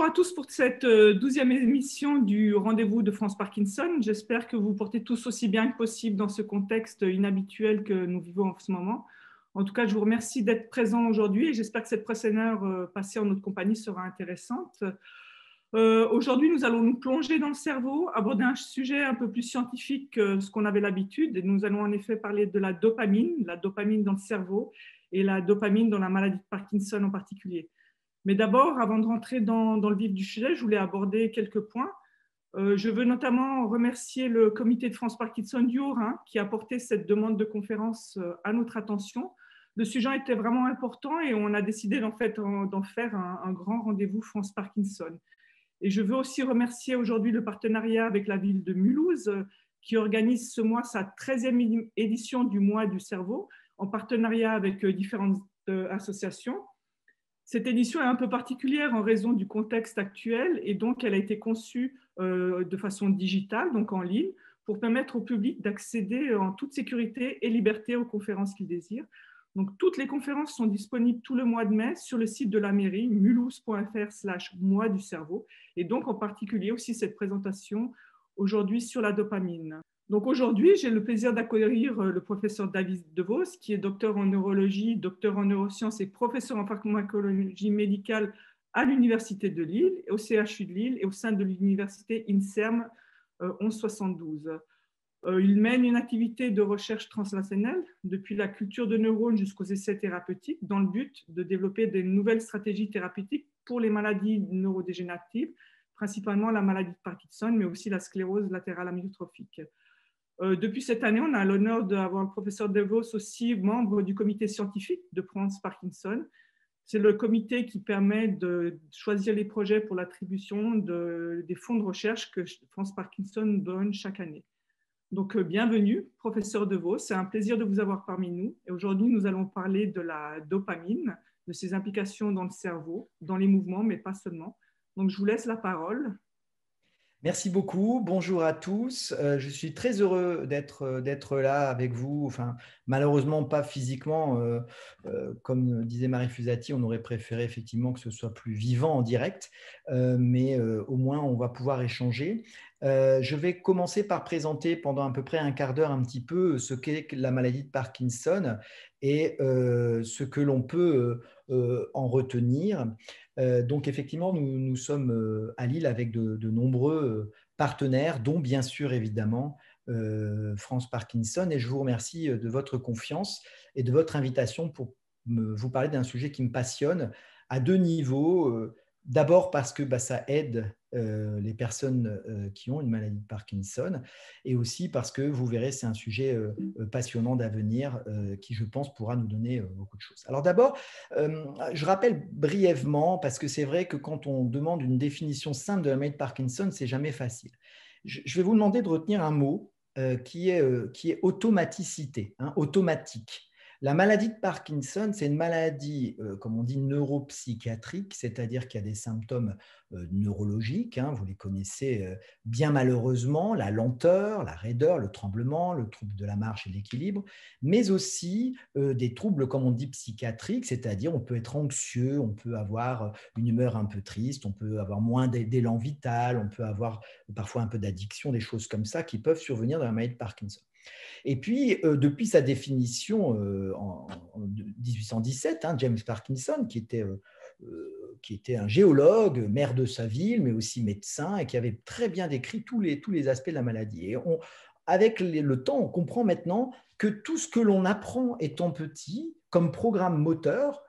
Bonjour à tous pour cette euh, douzième émission du rendez-vous de France Parkinson. J'espère que vous portez tous aussi bien que possible dans ce contexte inhabituel que nous vivons en ce moment. En tout cas, je vous remercie d'être présent aujourd'hui et j'espère que cette prochaine heure euh, passée en notre compagnie sera intéressante. Euh, aujourd'hui, nous allons nous plonger dans le cerveau, aborder un sujet un peu plus scientifique que ce qu'on avait l'habitude. Nous allons en effet parler de la dopamine, la dopamine dans le cerveau et la dopamine dans la maladie de Parkinson en particulier. Mais d'abord, avant de rentrer dans, le vif du sujet, je voulais aborder quelques points. Euh, je veux notamment remercier le comité de France Parkinson du Haut-Rhin qui a porté cette demande de conférence euh, à notre attention. Le sujet était vraiment important et on a décidé d'en fait, faire un, grand rendez-vous France Parkinson. Et je veux aussi remercier aujourd'hui le partenariat avec la ville de Mulhouse euh, qui organise ce mois sa 13e édition du mois du cerveau en partenariat avec différentes associations. Cette édition est un peu particulière en raison du contexte actuel et donc elle a été conçue euh, de façon digitale, donc en ligne, pour permettre au public d'accéder en toute sécurité et liberté aux conférences qu'il désire. Donc toutes les conférences sont disponibles tout le mois de mai sur le site de la mairie mulhouse.fr slash mois du cerveau et donc en particulier aussi cette présentation aujourd'hui sur la dopamine. Donc aujourd'hui, j'ai le plaisir d'accueillir euh, le professeur David DeVos, qui est docteur en neurologie, docteur en neurosciences et professeur en pharmacologie médicale à l'Université de Lille, au CHU de Lille et au sein de l'Université INSERM 1172. Euh, euh, il mène une activité de recherche translationnelle depuis la culture de neurones jusqu'aux essais thérapeutiques dans le but de développer de nouvelles stratégies thérapeutiques pour les maladies neurodégénératives, principalement la maladie de Parkinson, mais aussi la sclérose latérale amyotrophique. Euh, depuis cette année, on a l'honneur d'avoir le professeur DeVos aussi membre du comité scientifique de France Parkinson. C'est le comité qui permet de choisir les projets pour l'attribution des fonds de recherche que France Parkinson donne chaque année. Donc, euh, bienvenue, professeur DeVos. C'est un plaisir de vous avoir parmi nous. Et aujourd'hui, nous allons parler de la dopamine, de ses implications dans le cerveau, dans les mouvements, mais pas seulement. Donc, je vous laisse la parole. Merci beaucoup. Bonjour à tous. Euh, je suis très heureux euh, d'être là avec vous. Malheureusement, pas physiquement. Euh, comme disait Marie Fusati, on aurait préféré effectivement que ce soit plus vivant en direct, mais au moins on va pouvoir échanger. je vais commencer par présenter pendant à peu près un quart d'heure un petit peu ce qu'est la maladie de Parkinson et ce que l'on peut en retenir. Euh, donc effectivement, nous, sommes euh, à Lille avec de, nombreux euh, partenaires, dont bien sûr évidemment France Parkinson. Et je vous remercie de votre confiance et de votre invitation pour vous parler d'un sujet qui me passionne à deux niveaux. D'abord parce que bah, ça aide euh, les personnes euh, qui ont une maladie de Parkinson et aussi parce que vous verrez, c'est un sujet euh, passionnant d'avenir qui, je pense, pourra nous donner beaucoup de choses. Alors d'abord, je rappelle brièvement, parce que c'est vrai que quand on demande une définition simple de la maladie de Parkinson, c'est jamais facile. Je vais vous demander de retenir un mot qui, est, automaticité, hein, automatique. La maladie de Parkinson, c'est une maladie, euh, comme on dit, neuropsychiatrique, c'est-à-dire qu'il y a des symptômes euh, neurologiques, hein, vous les connaissez euh, bien malheureusement, la lenteur, la raideur, le tremblement, le trouble de la marche et l'équilibre, mais aussi des troubles, comme on dit, psychiatriques, c'est-à-dire on peut être anxieux, on peut avoir une humeur un peu triste, on peut avoir moins d'élan vital, on peut avoir parfois un peu d'addiction, des choses comme ça qui peuvent survenir dans la maladie de Parkinson. Et puis, euh, depuis sa définition euh, en, 1817, hein, James Parkinson, qui était, euh, qui était un géologue, maire de sa ville, mais aussi médecin, et qui avait très bien décrit tous les, tous les aspects de la maladie. Et avec le temps, on comprend maintenant que tout ce que l'on apprend étant petit, comme programme moteur,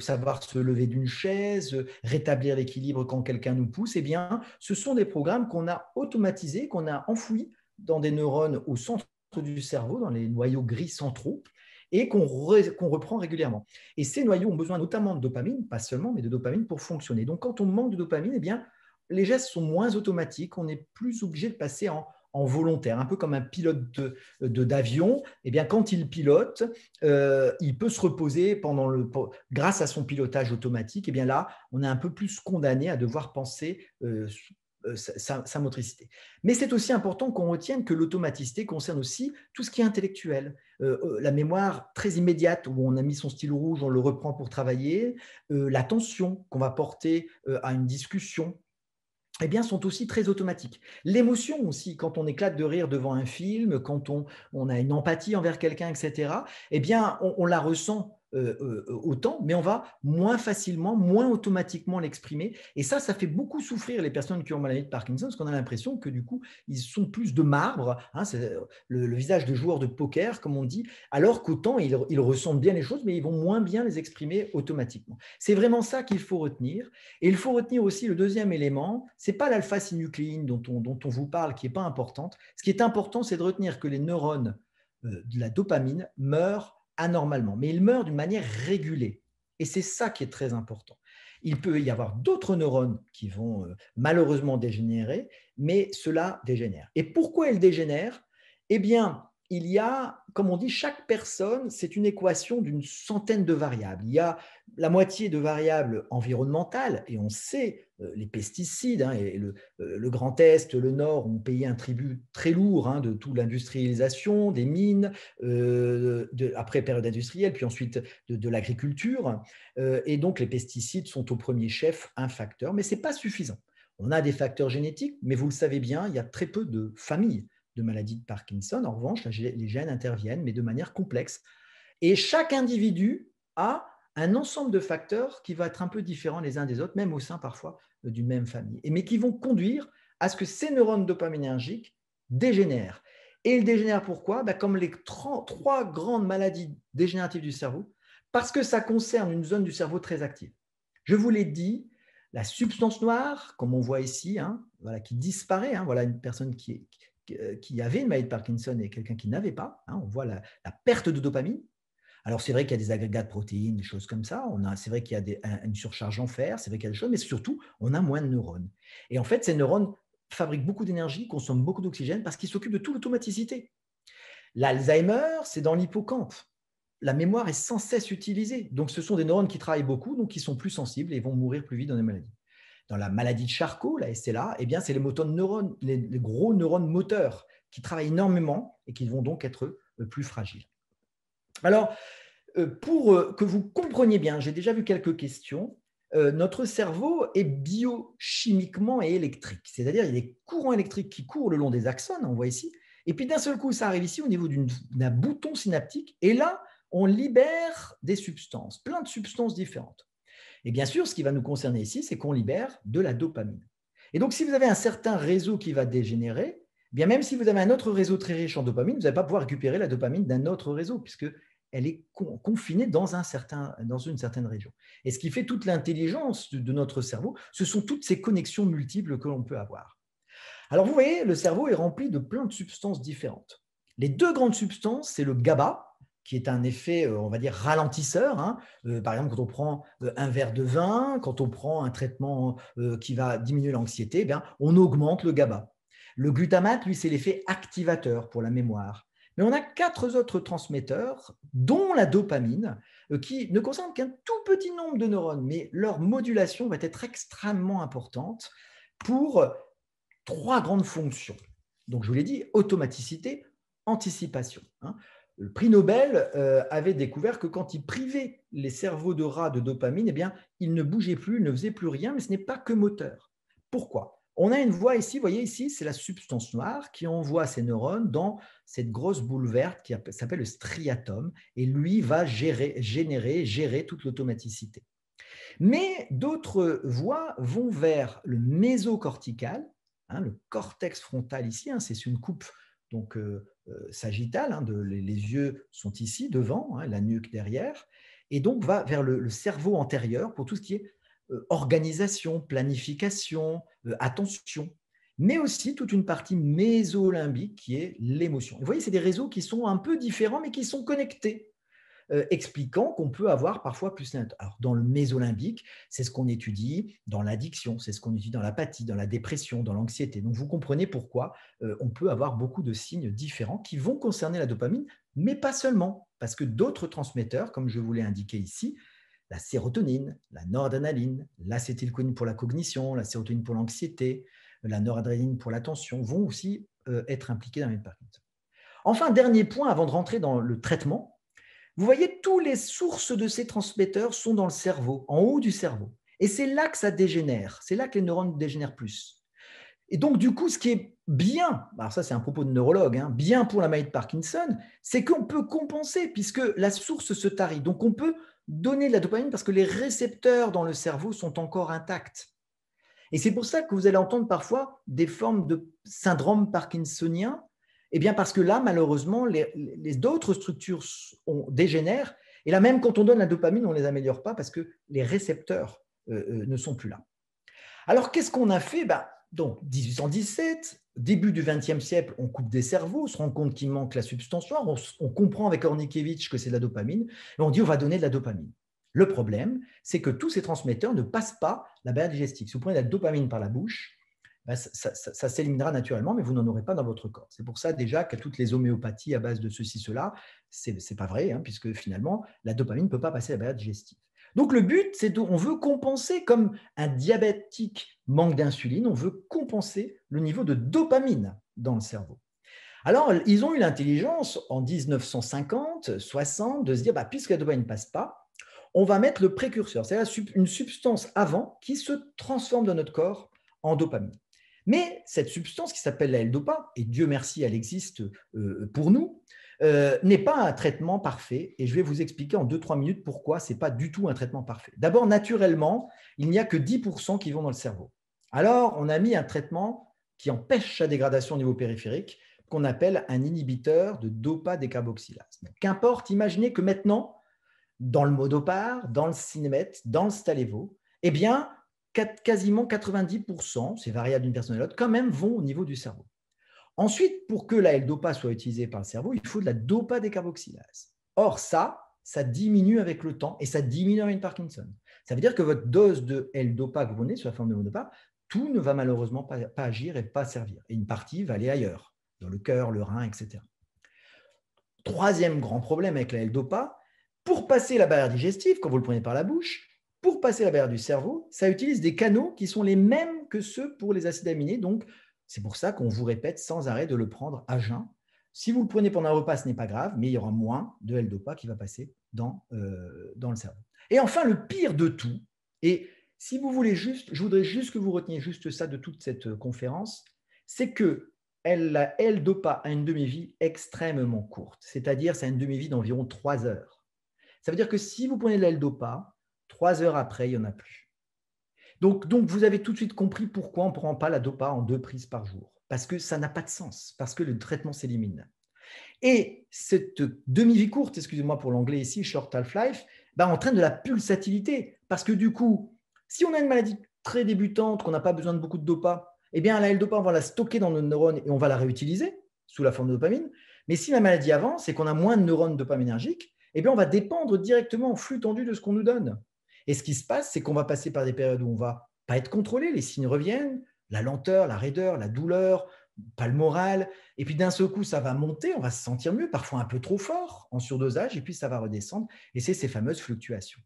savoir se lever d'une chaise, rétablir l'équilibre quand quelqu'un nous pousse, eh bien, ce sont des programmes qu'on a automatisés, qu'on a enfouis dans des neurones au centre du cerveau, dans les noyaux gris centraux, et qu'on reprend régulièrement. Et ces noyaux ont besoin notamment de dopamine, pas seulement, mais de dopamine pour fonctionner. Donc quand on manque de dopamine, eh bien, les gestes sont moins automatiques, on est plus obligé de passer en, volontaire, un peu comme un pilote d'avion. Eh bien, quand il pilote, euh, il peut se reposer pendant le, grâce à son pilotage automatique. Eh bien là, on est un peu plus condamné à devoir penser euh, sa, motricité. Mais c'est aussi important qu'on retienne que l'automaticité concerne aussi tout ce qui est intellectuel. la mémoire très immédiate, où on a mis son stylo rouge, on le reprend pour travailler, l'attention qu'on va porter à une discussion, eh bien, sont aussi très automatiques. L'émotion aussi, quand on éclate de rire devant un film, quand on, on a une empathie envers quelqu'un, etc., eh bien, on la ressent euh, euh, autant, mais on va moins facilement, moins automatiquement l'exprimer. Et ça, ça fait beaucoup souffrir les personnes qui ont maladie de Parkinson, parce qu'on a l'impression que du coup, ils sont plus de marbre, hein, c'est le, visage de joueurs de poker, comme on dit, alors qu'autant ils, ressentent bien les choses, mais ils vont moins bien les exprimer automatiquement. C'est vraiment ça qu'il faut retenir. Et il faut retenir aussi le deuxième élément, c'est pas l'alpha-synucléine dont on, dont on vous parle, qui est pas importante. Ce qui est important, c'est de retenir que les neurones euh, de la dopamine meurent anormalement, mais il meurt d'une manière régulée. Et c'est ça qui est très important. Il peut y avoir d'autres neurones qui vont euh, malheureusement dégénérer, mais cela dégénère. Et pourquoi elles dégénèrent Eh bien, il y a, comme on dit, chaque personne, c'est une équation d'une centaine de variables. Il y a la moitié de variables environnementales, et on sait euh, les pesticides, hein, et euh, le, Grand Est, le Nord ont payé un tribut très lourd hein, de toute l'industrialisation, des mines, euh, de, après période industrielle, puis ensuite de, l'agriculture. et donc les pesticides sont au premier chef un facteur, mais ce n'est pas suffisant. On a des facteurs génétiques, mais vous le savez bien, il y a très peu de familles de maladies de Parkinson. En revanche, les gènes interviennent, mais de manière complexe. Et chaque individu a un ensemble de facteurs qui va être un peu différent les uns des autres, même au sein parfois euh, d'une même famille, mais qui vont conduire à ce que ces neurones dopaminergiques dégénèrent. Et ils dégénèrent pourquoi? Bah, Comme les trois grandes maladies dégénératives du cerveau, parce que ça concerne une zone du cerveau très active. Je vous l'ai dit, la substance noire, comme on voit ici, hein, voilà, qui disparaît, hein, voilà une personne qui, euh, qui, avait une maladie de Parkinson et quelqu'un qui n'avait pas, hein, on voit la, perte de dopamine, alors, c'est vrai qu'il y a des agrégats de protéines, des choses comme ça. C'est vrai qu'il y a des, une surcharge en fer, c'est vrai qu'il y a des choses, mais surtout, on a moins de neurones. Et en fait, ces neurones fabriquent beaucoup d'énergie, consomment beaucoup d'oxygène parce qu'ils s'occupent de toute l'automaticité. L'Alzheimer, c'est dans l'hippocampe. La mémoire est sans cesse utilisée. Donc, ce sont des neurones qui travaillent beaucoup, donc qui sont plus sensibles et vont mourir plus vite dans les maladies. Dans la maladie de Charcot, la SLA, eh c'est les moteurs neurones, les gros neurones moteurs qui travaillent énormément et qui vont donc être euh, plus fragiles. Alors, euh, pour euh, que vous compreniez bien, j'ai déjà vu quelques questions. Notre cerveau est biochimiquement électrique, c'est-à-dire il y a des courants électriques qui courent le long des axones, on voit ici, et puis d'un seul coup, ça arrive ici au niveau d'un bouton synaptique, et là, on libère des substances, plein de substances différentes. Et bien sûr, ce qui va nous concerner ici, c'est qu'on libère de la dopamine. Et donc, si vous avez un certain réseau qui va dégénérer, eh bien même si vous avez un autre réseau très riche en dopamine, vous n'allez pas pouvoir récupérer la dopamine d'un autre réseau, puisque elle est confinée dans, un certain, dans une certaine région. Et ce qui fait toute l'intelligence de notre cerveau, ce sont toutes ces connexions multiples que l'on peut avoir. Alors vous voyez, le cerveau est rempli de plein de substances différentes. Les deux grandes substances, c'est le GABA, qui est un effet, euh, on va dire, ralentisseur. Hein. Euh, par exemple, quand on prend euh, un verre de vin, quand on prend un traitement qui va diminuer l'anxiété, eh on augmente le GABA. Le glutamate, lui, c'est l'effet activateur pour la mémoire. Mais on a quatre autres transmetteurs, dont la dopamine, qui ne concernent qu'un tout petit nombre de neurones, mais leur modulation va être extrêmement importante pour trois grandes fonctions. Donc, je vous l'ai dit, automaticité, anticipation. Le prix Nobel euh, avait découvert que quand il privait les cerveaux de rats de dopamine, eh bien, ils ne bougeaient plus, ils ne faisaient plus rien, mais ce n'est pas que moteur. Pourquoi? On a une voie ici, vous voyez ici, c'est la substance noire qui envoie ces neurones dans cette grosse boule verte qui s'appelle le striatum, et lui va gérer, générer, gérer toute l'automaticité. Mais d'autres voies vont vers le mésocortical, hein, le cortex frontal ici, hein, c'est une coupe donc euh, euh, sagittale, hein, les, yeux sont ici devant, la nuque derrière, et donc va vers le cerveau antérieur pour tout ce qui est euh, organisation, planification, euh, attention, mais aussi toute une partie mésolimbique qui est l'émotion. Vous voyez, c'est des réseaux qui sont un peu différents, mais qui sont connectés, euh, expliquant qu'on peut avoir parfois plus. Alors, dans le mésolimbique, c'est ce qu'on étudie dans l'addiction, c'est ce qu'on étudie dans l'apathie, dans la dépression, dans l'anxiété. Donc, vous comprenez pourquoi on peut avoir beaucoup de signes différents qui vont concerner la dopamine, mais pas seulement, parce que d'autres transmetteurs, comme je vous l'ai indiqué ici, la sérotonine, la noradrénaline, l'acétylcholine pour la cognition, la sérotonine pour l'anxiété, la noradrénaline pour l'attention, vont aussi euh, être impliqués dans les Parkinson. Enfin, dernier point avant de rentrer dans le traitement, vous voyez, tous les sources de ces transmetteurs sont dans le cerveau, en haut du cerveau. Et c'est là que ça dégénère, c'est là que les neurones dégénèrent plus. Et donc, du coup, ce qui est bien, alors ça c'est un propos de neurologue, hein, bien pour la maladie de Parkinson, c'est qu'on peut compenser puisque la source se tarit. Donc, on peut donner de la dopamine parce que les récepteurs dans le cerveau sont encore intacts. Et c'est pour ça que vous allez entendre parfois des formes de syndrome parkinsonien, eh bien parce que là, malheureusement, les, structures dégénèrent. Et là, même quand on donne la dopamine, on ne les améliore pas parce que les récepteurs euh, euh, ne sont plus là. Alors, qu'est-ce qu'on a fait? Ben, Donc, 1817, début du XXe siècle, on coupe des cerveaux, on se rend compte qu'il manque la substance noire, on, comprend avec Ornikevich que c'est de la dopamine, et on dit on va donner de la dopamine. Le problème, c'est que tous ces transmetteurs ne passent pas la barrière digestive. Si vous prenez de la dopamine par la bouche, ben, ça, s'éliminera naturellement, mais vous n'en aurez pas dans votre corps. C'est pour ça déjà que toutes les homéopathies à base de ceci, cela, ce n'est pas vrai, hein, puisque finalement, la dopamine ne peut pas passer la barrière digestive. Donc le but, c'est on veut compenser, comme un diabétique manque d'insuline, on veut compenser le niveau de dopamine dans le cerveau. Alors, ils ont eu l'intelligence en 1950, 60, de se dire, bah, puisque la dopamine ne passe pas, on va mettre le précurseur, c'est-à-dire une substance avant qui se transforme dans notre corps en dopamine. Mais cette substance qui s'appelle la L-Dopa, et Dieu merci, elle existe euh, pour nous, euh, n'est pas un traitement parfait. Et je vais vous expliquer en 2-3 minutes pourquoi ce n'est pas du tout un traitement parfait. D'abord, naturellement, il n'y a que 10% qui vont dans le cerveau. Alors, on a mis un traitement qui empêche la dégradation au niveau périphérique, qu'on appelle un inhibiteur de dopa-décarboxylase. Qu'importe, imaginez que maintenant, dans le modopar, dans le cinémètre, dans le stalévo, eh bien, quasiment 90%, c'est variable d'une personne à l'autre, quand même vont au niveau du cerveau. Ensuite, pour que la L-Dopa soit utilisée par le cerveau, il faut de la dopa-décarboxylase. Or, ça, ça diminue avec le temps et ça diminue avec Parkinson. Ça veut dire que votre dose de L-Dopa que vous prenez sur la forme de monopa, tout ne va malheureusement pas, agir et pas servir. Et une partie va aller ailleurs, dans le cœur, le rein, etc. Troisième grand problème avec la L-Dopa, pour passer la barrière digestive, quand vous le prenez par la bouche, pour passer la barrière du cerveau, ça utilise des canaux qui sont les mêmes que ceux pour les acides aminés, donc c'est pour ça qu'on vous répète sans arrêt de le prendre à jeun. Si vous le prenez pendant un repas, ce n'est pas grave, mais il y aura moins de L-Dopa qui va passer dans, euh, dans le cerveau. Et enfin, le pire de tout, et si vous voulez juste, je voudrais juste que vous reteniez juste ça de toute cette euh, conférence, c'est que la L-Dopa a une demi-vie extrêmement courte, c'est-à-dire c'est une demi-vie d'environ 3 heures. Ça veut dire que si vous prenez de la L-Dopa, 3 heures après, il n'y en a plus. Donc, vous avez tout de suite compris pourquoi on ne prend pas la dopa en deux prises par jour. Parce que ça n'a pas de sens, parce que le traitement s'élimine. Et cette demi-vie courte, excusez-moi pour l'anglais ici, short half-life, bah, entraîne de la pulsatilité. Parce que du coup, si on a une maladie très débutante, qu'on n'a pas besoin de beaucoup de dopa, eh bien la L-dopa, on va la stocker dans nos neurones et on va la réutiliser sous la forme de dopamine. Mais si la maladie avance et qu'on a moins de neurones dopaminergiques, eh bien on va dépendre directement en flux tendu de ce qu'on nous donne. Et ce qui se passe, c'est qu'on va passer par des périodes où on va pas être contrôlé, les signes reviennent, la lenteur, la raideur, la douleur, pas le moral. Et puis d'un seul coup, ça va monter, on va se sentir mieux, parfois un peu trop fort en surdosage, et puis ça va redescendre. Et c'est ces fameuses fluctuations.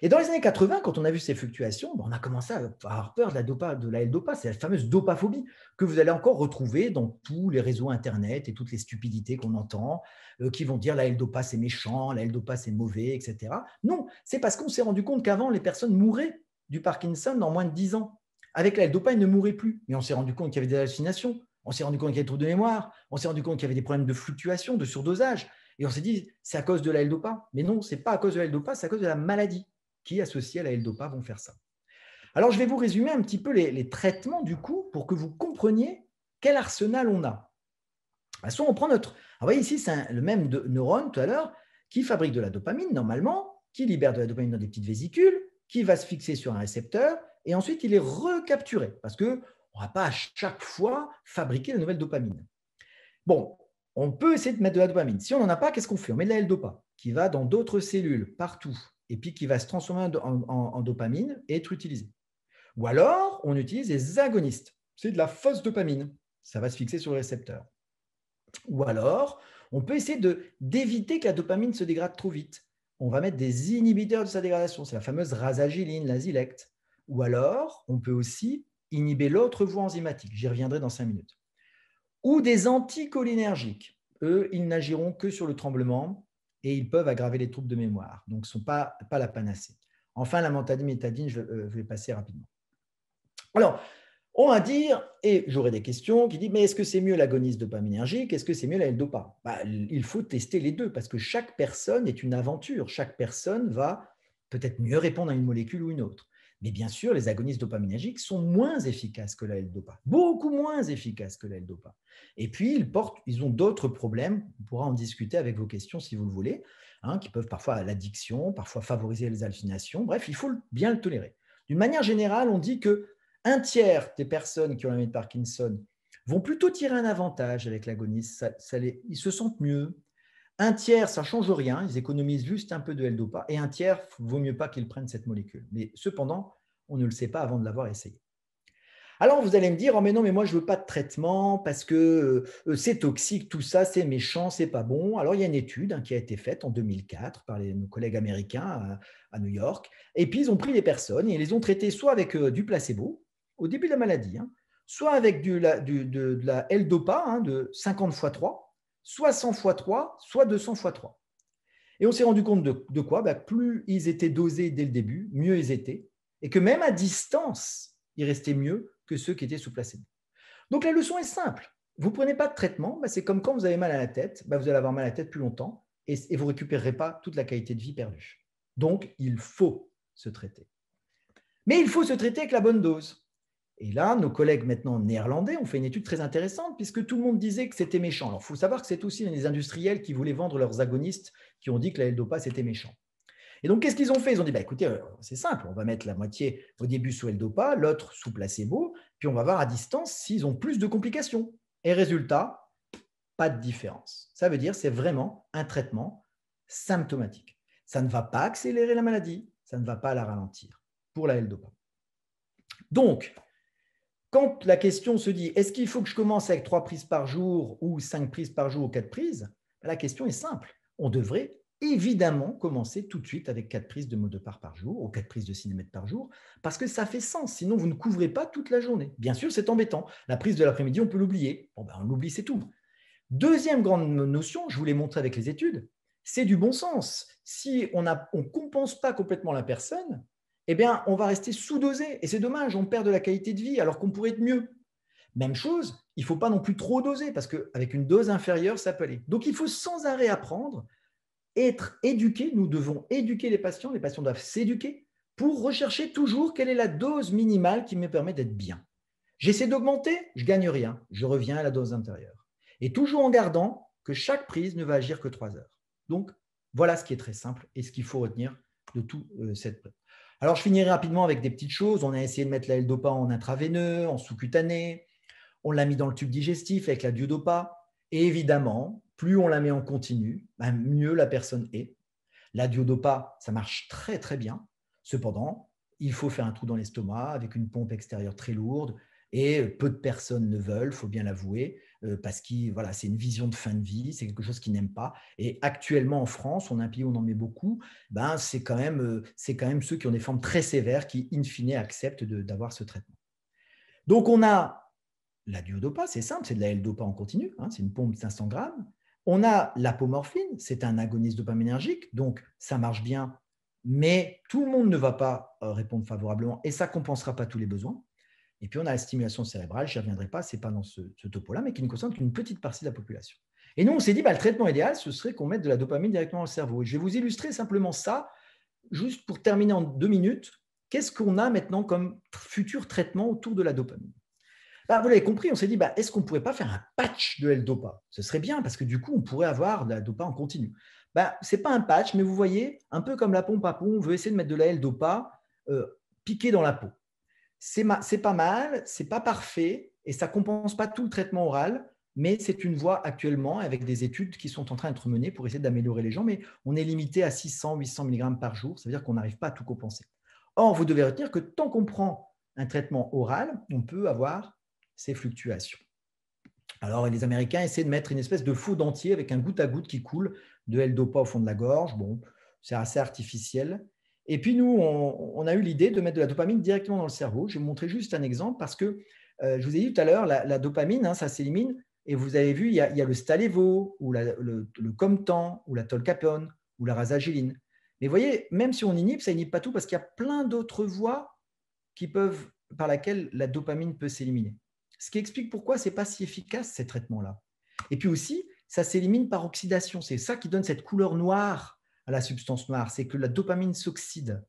Et dans les années 80, quand on a vu ces fluctuations, on a commencé à avoir peur de la, dopa, de la L-dopa, c'est la fameuse dopaphobie que vous allez encore retrouver dans tous les réseaux Internet et toutes les stupidités qu'on entend, euh, qui vont dire la L-dopa c'est méchant, la L-dopa c'est mauvais, etc. Non, c'est parce qu'on s'est rendu compte qu'avant, les personnes mouraient du Parkinson en moins de 10 ans. Avec la L-dopa, ils ne mouraient plus. Mais on s'est rendu compte qu'il y avait des hallucinations, on s'est rendu compte qu'il y avait des troubles de mémoire, on s'est rendu compte qu'il y avait des problèmes de fluctuation, de surdosage. Et on s'est dit, c'est à cause de la L-dopa. Mais non, ce n'est pas à cause de la L-dopa, c'est à cause de la maladie qui, associés à la L-Dopa, vont faire ça. Alors, je vais vous résumer un petit peu les, traitements du coup pour que vous compreniez quel arsenal on a. Soit on prend notre. vous voyez ici, c'est le même neurone tout à l'heure qui fabrique de la dopamine normalement, qui libère de la dopamine dans des petites vésicules, qui va se fixer sur un récepteur et ensuite il est recapturé parce qu'on ne va pas à chaque fois fabriquer de nouvelle dopamine. Bon, on peut essayer de mettre de la dopamine. Si on n'en a pas, qu'est-ce qu'on fait? On met de la L-Dopa qui va dans d'autres cellules partout et puis qui va se transformer en, dopamine et être utilisé. Ou alors, on utilise des agonistes. C'est de la fausse dopamine. Ça va se fixer sur le récepteur. Ou alors, on peut essayer d'éviter que la dopamine se dégrade trop vite. On va mettre des inhibiteurs de sa dégradation. C'est la fameuse rasagiline, la Zilect. Ou alors, on peut aussi inhiber l'autre voie enzymatique. J'y reviendrai dans cinq minutes. Ou des anticholinergiques. Eux, ils n'agiront que sur le tremblement et ils peuvent aggraver les troubles de mémoire. Donc, ce ne sont pas, la panacée. Enfin, la métadine, je euh, vais passer rapidement. Alors, on va dire, et j'aurai des questions qui disent, mais est-ce que c'est mieux l'agoniste dopaminergique Est-ce que c'est mieux la L-dopa? Bah, Il faut tester les deux parce que chaque personne est une aventure. Chaque personne va peut-être mieux répondre à une molécule ou une autre. Mais bien sûr, les agonistes dopaminergiques sont moins efficaces que la L-dopa, beaucoup moins efficaces que la L-dopa. Et puis, ils, portent, ils ont d'autres problèmes, on pourra en discuter avec vos questions si vous le voulez, hein, qui peuvent parfois l'addiction, parfois favoriser les hallucinations. Bref, il faut bien le tolérer. D'une manière générale, on dit que un tiers des personnes qui ont la maladie de Parkinson vont plutôt tirer un avantage avec l'agoniste, ils se sentent mieux. Un tiers, ça ne change rien, ils économisent juste un peu de L-Dopa, et un tiers, vaut mieux pas qu'ils prennent cette molécule. Mais cependant, on ne le sait pas avant de l'avoir essayé. Alors vous allez me dire, oh mais non, mais moi je veux pas de traitement parce que euh, c'est toxique, tout ça, c'est méchant, c'est pas bon. Alors il y a une étude hein, qui a été faite en 2004 par nos collègues américains à, New York, et puis ils ont pris des personnes et les ont traitées soit avec euh, du placebo, au début de la maladie, hein, soit avec de, la L-DOPA hein, de 50 x 3, soit 100 x 3, soit 200 x 3. Et on s'est rendu compte de, quoi? Bah, Plus ils étaient dosés dès le début, mieux ils étaient, et que même à distance, ils restaient mieux que ceux qui étaient sous placebo. Donc la leçon est simple. Vous ne prenez pas de traitement, bah, c'est comme quand vous avez mal à la tête, bah, vous allez avoir mal à la tête plus longtemps et, et vous ne récupérerez pas toute la qualité de vie perdue. Donc il faut se traiter. Mais il faut se traiter avec la bonne dose. Et là, nos collègues maintenant néerlandais ont fait une étude très intéressante puisque tout le monde disait que c'était méchant. Alors, il faut savoir que c'est aussi les industriels qui voulaient vendre leurs agonistes qui ont dit que la L-Dopa, c'était méchant. Et donc, qu'est-ce qu'ils ont fait? Ils ont dit, bah, écoutez, euh, c'est simple, on va mettre la moitié au début sous L-Dopa, l'autre sous placebo, puis on va voir à distance s'ils ont plus de complications. Et résultat, pas de différence. Ça veut dire c'est vraiment un traitement symptomatique. Ça ne va pas accélérer la maladie, ça ne va pas la ralentir pour la L-Dopa. Donc, quand la question se dit est-ce qu'il faut que je commence avec trois prises par jour ou cinq prises par jour ou quatre prises La question est simple. On devrait évidemment commencer tout de suite avec quatre prises de mot de part par jour ou quatre prises de cinémètre par jour parce que ça fait sens. Sinon, vous ne couvrez pas toute la journée. Bien sûr, c'est embêtant. La prise de l'après-midi, on peut l'oublier. Bon, ben, on l'oublie, c'est tout. Deuxième grande notion, je vous l'ai montré avec les études, c'est du bon sens. Si on ne compense pas complètement la personne, eh bien, on va rester sous-dosé. Et c'est dommage, on perd de la qualité de vie alors qu'on pourrait être mieux. Même chose, il ne faut pas non plus trop doser parce qu'avec une dose inférieure, ça peut aller. Donc, il faut sans arrêt apprendre, être éduqué. Nous devons éduquer les patients. Les patients doivent s'éduquer pour rechercher toujours quelle est la dose minimale qui me permet d'être bien. J'essaie d'augmenter, je gagne rien. Je reviens à la dose intérieure. Et toujours en gardant que chaque prise ne va agir que trois heures. Donc, voilà ce qui est très simple et ce qu'il faut retenir de tout euh, cette alors, je finirai rapidement avec des petites choses. On a essayé de mettre la L-Dopa en intraveineux, en sous-cutané. On l'a mis dans le tube digestif avec la Duodopa. Et évidemment, plus on la met en continu, ben, mieux la personne est. La Duodopa, ça marche très très bien. Cependant, il faut faire un trou dans l'estomac avec une pompe extérieure très lourde et peu de personnes ne veulent, faut bien l'avouer, parce que voilà, c'est une vision de fin de vie, c'est quelque chose qu'ils n'aiment pas. Et actuellement en France, on a un pays où on en met beaucoup, ben c'est quand même euh, quand même ceux qui ont des formes très sévères qui in fine acceptent d'avoir ce traitement. Donc on a la duodopa, c'est simple, c'est de la L-dopa en continu, hein, c'est une pompe de 500 grammes. On a l'apomorphine, c'est un agoniste dopaminergique, donc ça marche bien, mais tout le monde ne va pas euh, répondre favorablement et ça compensera pas tous les besoins. Et puis on a la stimulation cérébrale, je n'y reviendrai pas, ce n'est pas dans ce, topo-là, mais qui ne concerne qu'une petite partie de la population. Et nous, on s'est dit, bah, le traitement idéal, ce serait qu'on mette de la dopamine directement dans le cerveau. Et je vais vous illustrer simplement ça, juste pour terminer en deux minutes. Qu'est-ce qu'on a maintenant comme futur traitement autour de la dopamine? Bah, Vous l'avez compris, on s'est dit, bah, est-ce qu'on ne pourrait pas faire un patch de L-Dopa? Ce serait bien, parce que du coup, on pourrait avoir de la dopa en continu. Ce n'est pas un patch, mais vous voyez, un peu comme la pompe à pompe, on veut essayer de mettre de la L-Dopa euh, piquée dans la peau c'est pas mal, c'est pas parfait et ça compense pas tout le traitement oral, mais c'est une voie actuellement avec des études qui sont en train d'être menées pour essayer d'améliorer les gens, mais on est limité à 600, 800 mg par jour, ça veut dire qu'on n'arrive pas à tout compenser. Or, vous devez retenir que tant qu'on prend un traitement oral, on peut avoir ces fluctuations. Alors, les Américains essaient de mettre une espèce de faux dentier avec un goutte à goutte qui coule de L-Dopa au fond de la gorge. Bon, c'est assez artificiel. Et puis nous, on, a eu l'idée de mettre de la dopamine directement dans le cerveau. Je vais vous montrer juste un exemple parce que je vous ai dit tout à l'heure, la, dopamine, hein, ça s'élimine. Et vous avez vu, il y a, le Stalevo, ou le, Comtan, ou la Tolcapone, ou la Rasagiline. Mais vous voyez, même si on inhibe, ça inhibe pas tout parce qu'il y a plein d'autres voies par laquelle la dopamine peut s'éliminer. Ce qui explique pourquoi ce n'est pas si efficace ces traitements-là. Et puis aussi, ça s'élimine par oxydation. C'est ça qui donne cette couleur noire à la substance noire, c'est que la dopamine s'oxyde.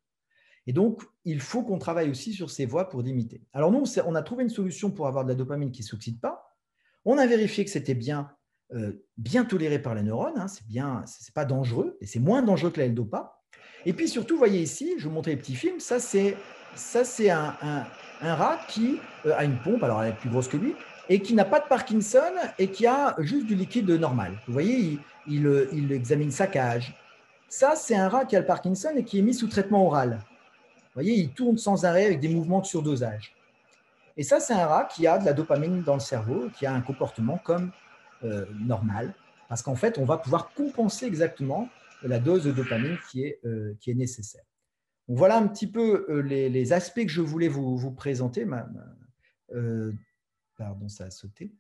Et donc, il faut qu'on travaille aussi sur ces voies pour limiter. Alors nous, on a trouvé une solution pour avoir de la dopamine qui ne s'oxyde pas. On a vérifié que c'était bien, euh, bien toléré par les neurones, hein. c'est bien, c'est pas dangereux, et c'est moins dangereux que la L-Dopa. Et puis surtout, vous voyez ici, je vous montrer les petits films, ça c'est ça c'est un, rat qui euh, a une pompe, alors elle est plus grosse que lui, et qui n'a pas de Parkinson et qui a juste du liquide normal. Vous voyez, il, il, examine sa cage. Ça, c'est un rat qui a le Parkinson et qui est mis sous traitement oral. Vous voyez, il tourne sans arrêt avec des mouvements de surdosage. Et ça, c'est un rat qui a de la dopamine dans le cerveau, qui a un comportement comme euh, normal, parce qu'en fait, on va pouvoir compenser exactement la dose de dopamine qui est, euh, nécessaire. Voilà un petit peu euh, les, aspects que je voulais vous présenter. pardon, ça a sauté.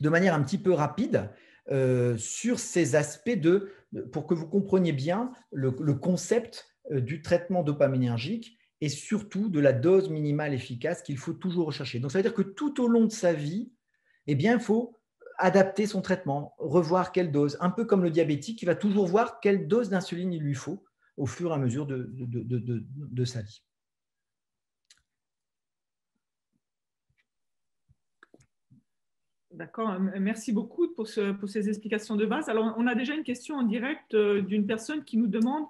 De manière un petit peu rapide sur ces aspects de, pour que vous compreniez bien le, concept du traitement dopaminergique et surtout de la dose minimale efficace qu'il faut toujours rechercher. Donc, ça veut dire que tout au long de sa vie, eh bien, il faut adapter son traitement, revoir quelle dose, un peu comme le diabétique qui va toujours voir quelle dose d'insuline il lui faut au fur et à mesure de, sa vie. D'accord, merci beaucoup pour, ce, pour, ces explications de base. Alors, on a déjà une question en direct euh, d'une personne qui nous demande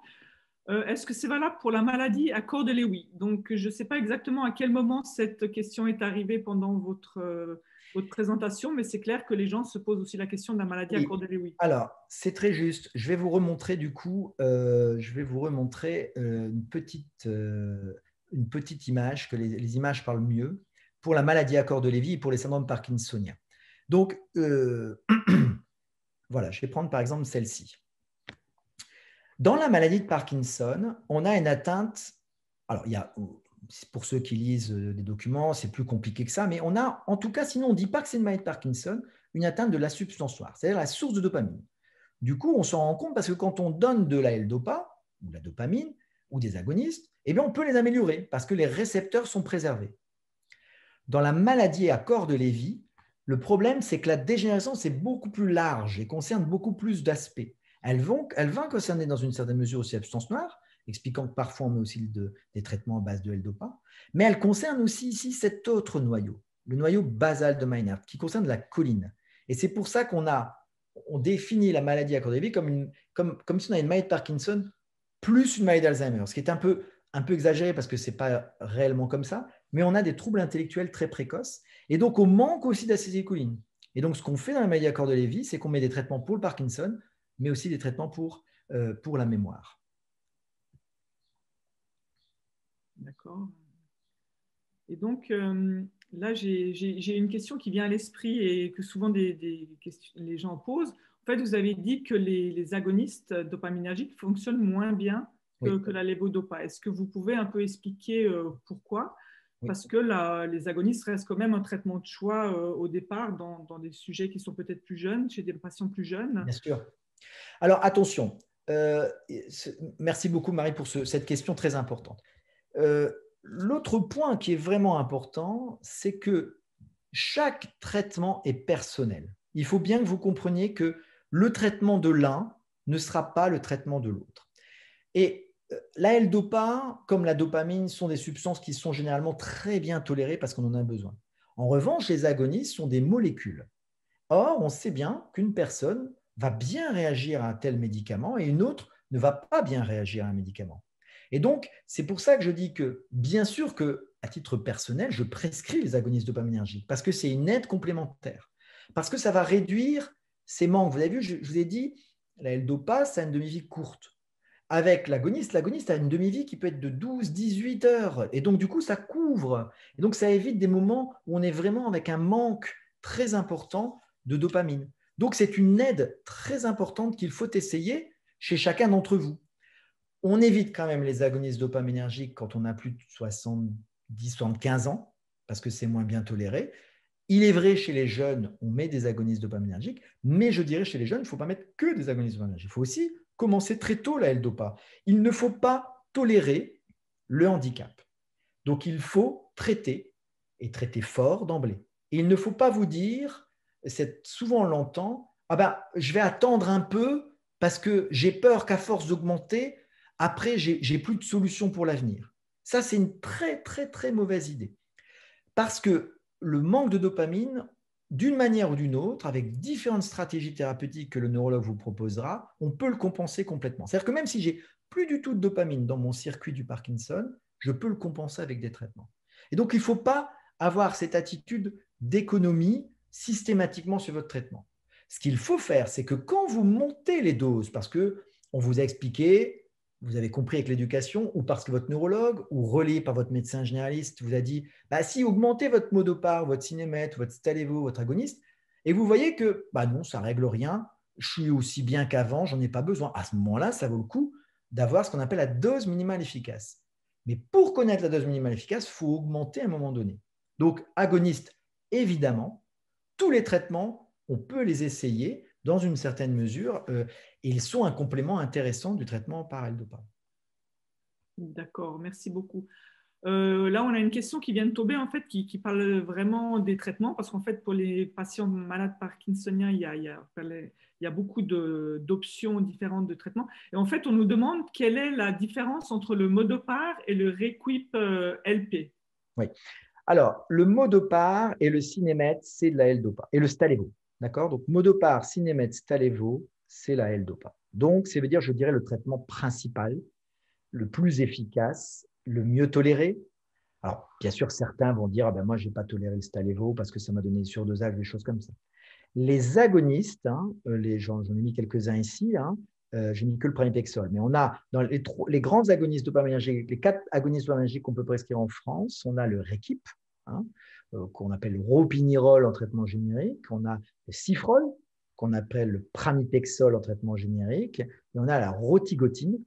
euh, est-ce que c'est valable pour la maladie à corps de Lewy Donc, je ne sais pas exactement à quel moment cette question est arrivée pendant votre, euh, votre présentation, mais c'est clair que les gens se posent aussi la question de la maladie à corps de Lewy. Alors, c'est très juste. Je vais vous remontrer du coup, euh, je vais vous remontrer une, petite, une petite image, que les, images parlent mieux, pour la maladie à corps de Lévy et pour les syndromes parkinsoniens. Donc, voilà, je vais prendre par exemple celle-ci. Dans la maladie de Parkinson, on a une atteinte. Alors, il y a, pour ceux qui lisent euh, des documents, c'est plus compliqué que ça, mais on a, en tout cas, sinon on ne dit pas que c'est une maladie de Parkinson, une atteinte de la substance noire, c'est-à-dire la source de dopamine. Du coup, on s'en rend compte parce que quand on donne de la L-Dopa, ou de la dopamine, ou des agonistes, eh bien, on peut les améliorer parce que les récepteurs sont préservés. Dans la maladie à corps de Lévy, le problème, c'est que la dégénérescence c'est beaucoup plus large et concerne beaucoup plus d'aspects. Elle, va concerner dans une certaine mesure aussi la substance noire, expliquant que parfois on met aussi des traitements à base de L-Dopa, mais elle concerne aussi ici cet autre noyau, le noyau basal de Meinert, qui concerne la choline. Et c'est pour ça qu'on a on définit la maladie à Cordévie comme, comme si on avait une maladie de Parkinson plus une maladie d'Alzheimer, ce qui est un peu, un peu exagéré parce que ce n'est pas réellement comme ça, mais on a des troubles intellectuels très précoces. Et donc, on manque aussi d'acétylcholine. Et donc, ce qu'on fait dans la maladie à corps de Lévy, c'est qu'on met des traitements pour le Parkinson, mais aussi des traitements pour, euh, pour la mémoire. D'accord. Et donc, euh, là, j'ai une question qui vient à l'esprit et que souvent des, les gens posent. En fait, vous avez dit que les, agonistes dopaminergiques fonctionnent moins bien que, la levodopa. Est-ce que vous pouvez un peu expliquer euh, pourquoi? Parce que les agonistes restent quand même un traitement de choix au départ dans, dans, des sujets qui sont peut-être plus jeunes, chez des patients plus jeunes. Bien sûr. Alors attention, euh, merci beaucoup Marie pour cette question très importante. Euh, l'autre point qui est vraiment important, c'est que chaque traitement est personnel. Il faut bien que vous compreniez que le traitement de l'un ne sera pas le traitement de l'autre. Et euh, la L-Dopa, comme la dopamine, sont des substances qui sont généralement très bien tolérées parce qu'on en a besoin. En revanche, les agonistes sont des molécules. Or, on sait bien qu'une personne va bien réagir à un tel médicament et une autre ne va pas bien réagir à un médicament. Et donc, c'est pour ça que je dis que, bien sûr que, à titre personnel, je prescris les agonistes dopaminergiques parce que c'est une aide complémentaire, parce que ça va réduire ces manques. Vous avez vu, je, vous ai dit, la L-Dopa, ça a une demi-vie courte. Avec l'agoniste, l'agoniste a une demi-vie qui peut être de 12-18 heures. Et donc, du coup, ça couvre. Et donc, ça évite des moments où on est vraiment avec un manque très important de dopamine. Donc, c'est une aide très importante qu'il faut essayer chez chacun d'entre vous. On évite quand même les agonistes dopaminergiques quand on a plus de 70, 75 ans, parce que c'est moins bien toléré. Il est vrai, chez les jeunes, on met des agonistes dopaminergiques, mais je dirais chez les jeunes, il ne faut pas mettre que des agonistes dopaminergiques. Il faut aussi commencer très tôt la L-Dopa. Il ne faut pas tolérer le handicap. Donc, il faut traiter et traiter fort d'emblée. Et il ne faut pas vous dire, souvent on l'entend, ah ben, je vais attendre un peu parce que j'ai peur qu'à force d'augmenter, après, j'ai plus de solution pour l'avenir. Ça, c'est une très, très, très mauvaise idée. Parce que le manque de dopamine, d'une manière ou d'une autre, avec différentes stratégies thérapeutiques que le neurologue vous proposera, on peut le compenser complètement. C'est-à-dire que même si j'ai plus du tout de dopamine dans mon circuit du Parkinson, je peux le compenser avec des traitements. Et donc, il ne faut pas avoir cette attitude d'économie systématiquement sur votre traitement. Ce qu'il faut faire, c'est que quand vous montez les doses, parce que on vous a expliqué vous avez compris avec l'éducation, ou parce que votre neurologue, ou relayé par votre médecin généraliste, vous a dit bah, si augmentez votre modopar, votre cinémètre, votre stalevo, votre agoniste, et vous voyez que bah non, ça règle rien, je suis aussi bien qu'avant, j'en ai pas besoin. À ce moment-là, ça vaut le coup d'avoir ce qu'on appelle la dose minimale efficace. Mais pour connaître la dose minimale efficace, il faut augmenter à un moment donné. Donc, agoniste, évidemment, tous les traitements, on peut les essayer, dans une certaine mesure, euh, ils sont un complément intéressant du traitement par L-Dopa. D'accord, merci beaucoup. Euh, là, on a une question qui vient de tomber, en fait, qui, parle vraiment des traitements, parce qu'en fait, pour les patients malades parkinsoniens, il y a, il y a, beaucoup d'options différentes de traitement. Et en fait, on nous demande quelle est la différence entre le Modopar et le Requip euh, LP. Oui. Alors, le Modopar et le Cinémet, c'est de la L-Dopa, et le Stalevo. D'accord? Donc, Modopar, Cinémet, Stalevo, c'est la L-Dopa. Donc, ça veut dire, je dirais, le traitement principal, le plus efficace, le mieux toléré. Alors, bien sûr, certains vont dire, ah ben, moi, je n'ai pas toléré le Stalevo parce que ça m'a donné surdosage, des choses comme ça. Les agonistes, hein, euh, j'en ai mis quelques-uns ici, hein, euh, je n'ai mis que le pramipexol, mais on a dans les, les grands agonistes dopaminergiques, les quatre agonistes dopaminergiques qu'on peut prescrire en France, on a le Réquip, hein, euh, qu'on appelle le ropinirol en traitement générique, on a le qu'on appelle le pramipexol en traitement générique, et on a la rotigotine,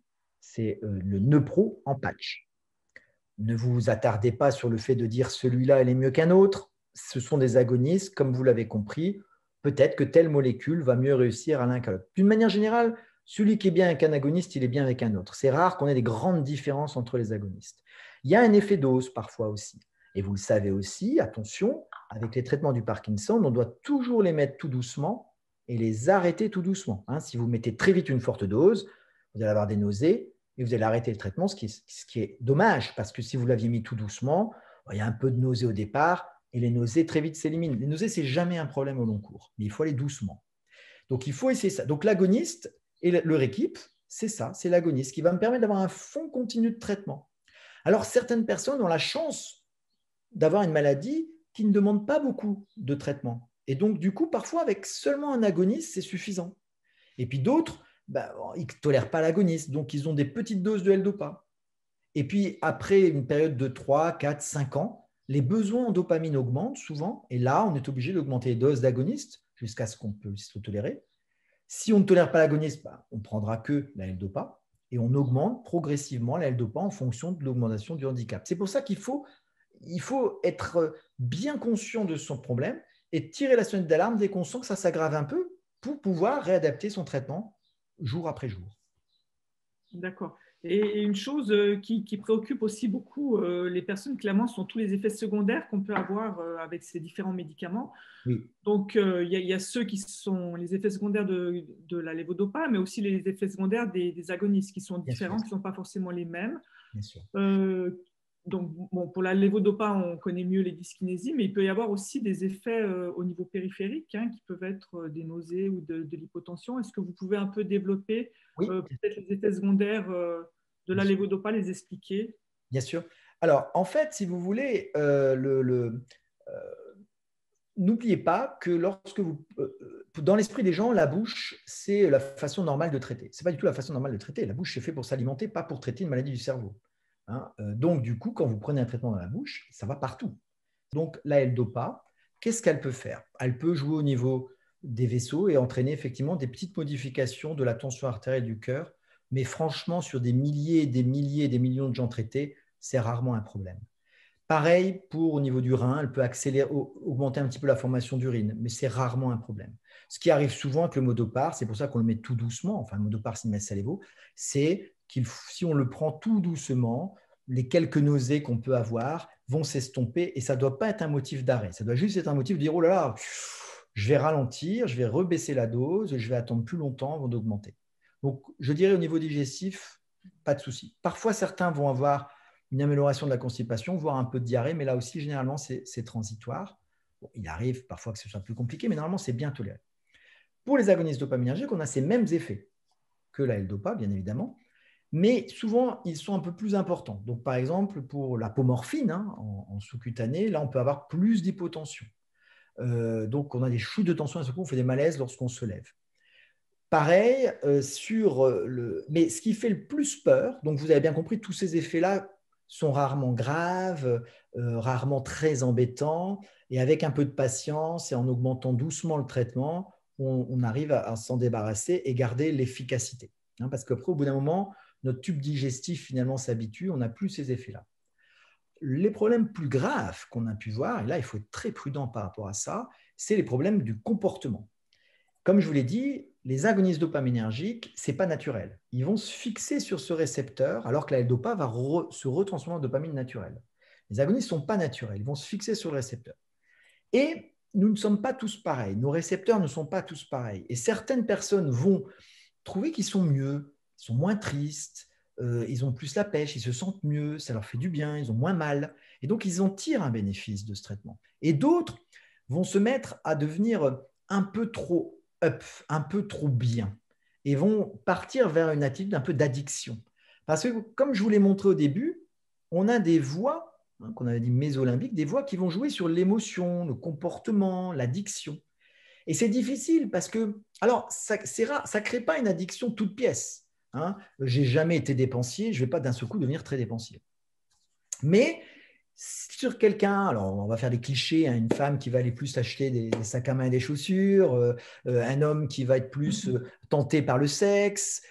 c'est euh, le neupro en patch. Ne vous attardez pas sur le fait de dire celui-là, est mieux qu'un autre. Ce sont des agonistes, comme vous l'avez compris. Peut-être que telle molécule va mieux réussir à l'un qu'à l'autre. D'une manière générale, celui qui est bien avec un agoniste, il est bien avec un autre. C'est rare qu'on ait des grandes différences entre les agonistes. Il y a un effet dose parfois aussi. Et vous le savez aussi, attention, avec les traitements du Parkinson, on doit toujours les mettre tout doucement et les arrêter tout doucement. Hein. si vous mettez très vite une forte dose, vous allez avoir des nausées et vous allez arrêter le traitement, ce qui est, dommage, parce que si vous l'aviez mis tout doucement, il y a un peu de nausées au départ et les nausées très vite s'éliminent. Les nausées, c'est jamais un problème au long cours, mais il faut aller doucement. Donc, il faut essayer ça. Donc, l'agoniste et le rééquipe, c'est ça, c'est l'agoniste qui va me permettre d'avoir un fond continu de traitement. Alors, certaines personnes ont la chance d'avoir une maladie qui ne demande pas beaucoup de traitement. Et donc, du coup, parfois, avec seulement un agoniste, c'est suffisant. Et puis d'autres, bah, ils ne tolèrent pas l'agoniste, donc ils ont des petites doses de L-Dopa. Et puis, après une période de 3, 4, 5 ans, les besoins en dopamine augmentent souvent, et là, on est obligé d'augmenter les doses d'agonistes jusqu'à ce qu'on puisse le tolérer. Si on ne tolère pas l'agoniste, bah, on prendra que la L-Dopa, et on augmente progressivement la L-Dopa en fonction de l'augmentation du handicap. C'est pour ça qu'il faut il faut être bien conscient de son problème et tirer la sonnette d'alarme dès qu'on sent que ça s'aggrave un peu pour pouvoir réadapter son traitement jour après jour. D'accord. Et une chose euh, qui, préoccupe aussi beaucoup euh, les personnes, clairement, sont tous les effets secondaires qu'on peut avoir euh, avec ces différents médicaments. Donc, il y, a ceux qui sont les effets secondaires de, la lévodopa, mais aussi les effets secondaires des, agonistes qui sont différents, qui ne sont pas forcément les mêmes. Bien sûr donc, bon, pour la lévodopa, on connaît mieux les dyskinésies, mais il peut y avoir aussi des effets euh, au niveau périphérique hein, qui peuvent être euh, des nausées ou de, l'hypotension. Est-ce que vous pouvez un peu développer euh, peut-être les effets secondaires de la lévodopa, les expliquer? Bien sûr. Alors, en fait, si vous voulez, le, n'oubliez pas que lorsque vous, dans l'esprit des gens, la bouche, c'est la façon normale de traiter. Ce n'est pas du tout la façon normale de traiter. La bouche, c'est fait pour s'alimenter, pas pour traiter une maladie du cerveau. Hein. Euh, donc, du coup, quand vous prenez un traitement dans la bouche, ça va partout. Donc, la L-Dopa, qu'est-ce qu'elle peut faire? Elle peut jouer au niveau des vaisseaux et entraîner effectivement des petites modifications de la tension artérielle du cœur Mais franchement, sur des milliers, des milliers, des millions de gens traités, c'est rarement un problème. Pareil pour au niveau du rein, elle peut accélérer, augmenter un petit peu la formation d'urine, mais c'est rarement un problème. Ce qui arrive souvent avec le modopar, c'est pour ça qu'on le met tout doucement, enfin le modopar salevo, c'est si on le prend tout doucement, les quelques nausées qu'on peut avoir vont s'estomper et ça ne doit pas être un motif d'arrêt. Ça doit juste être un motif de dire oh là là, je vais ralentir, je vais rebaisser la dose, je vais attendre plus longtemps avant d'augmenter. Donc, je dirais au niveau digestif, pas de souci. Parfois, certains vont avoir une amélioration de la constipation, voire un peu de diarrhée, mais là aussi, généralement, c'est transitoire. il arrive parfois que ce soit plus compliqué, mais normalement, c'est bien toléré. Pour les agonistes dopaminergiques, on a ces mêmes effets que la L-Dopa, bien évidemment, mais souvent, ils sont un peu plus importants. Donc, par exemple, pour l'apomorphine hein, en, sous-cutané, là, on peut avoir plus d'hypotension. Euh, donc, on a des chutes de tension, à ce coup, on fait des malaises lorsqu'on se lève. Pareil euh, sur euh, le. Mais ce qui fait le plus peur, donc vous avez bien compris, tous ces effets-là sont rarement graves, rarement très embêtants, et avec un peu de patience et en augmentant doucement le traitement, on, arrive à, s'en débarrasser et garder l'efficacité. Hein, parce qu'après, au bout d'un moment, notre tube digestif finalement s'habitue, on n'a plus ces effets-là. Les problèmes plus graves qu'on a pu voir, et là il faut être très prudent par rapport à ça, c'est les problèmes du comportement. Comme je vous l'ai dit, les agonistes dopaminergiques, ce n'est pas naturel. Ils vont se fixer sur ce récepteur alors que la L-Dopa va se retransformer en dopamine naturelle. Les agonistes ne sont pas naturels, ils vont se fixer sur le récepteur. Et nous ne sommes pas tous pareils, nos récepteurs ne sont pas tous pareils. Et certaines personnes vont trouver qu'ils sont mieux, ils sont moins tristes, euh, ils ont plus la pêche, ils se sentent mieux, ça leur fait du bien, ils ont moins mal. Et donc, ils en tirent un bénéfice de ce traitement. Et d'autres vont se mettre à devenir un peu trop up, un peu trop bien, et vont partir vers une attitude un peu d'addiction. Parce que, comme je vous l'ai montré au début, on a des voix Hein, qu'on avait dit mésolimbiques, des voix qui vont jouer sur l'émotion, le comportement, l'addiction. Et c'est difficile parce que, alors, ça ne crée pas une addiction toute pièce. Hein. J'ai jamais été dépensier, je ne vais pas d'un seul coup devenir très dépensier. Mais sur quelqu'un, alors on va faire des clichés, hein, une femme qui va aller plus acheter des, sacs à main et des chaussures, euh, euh, un homme qui va être plus euh, tenté par le sexe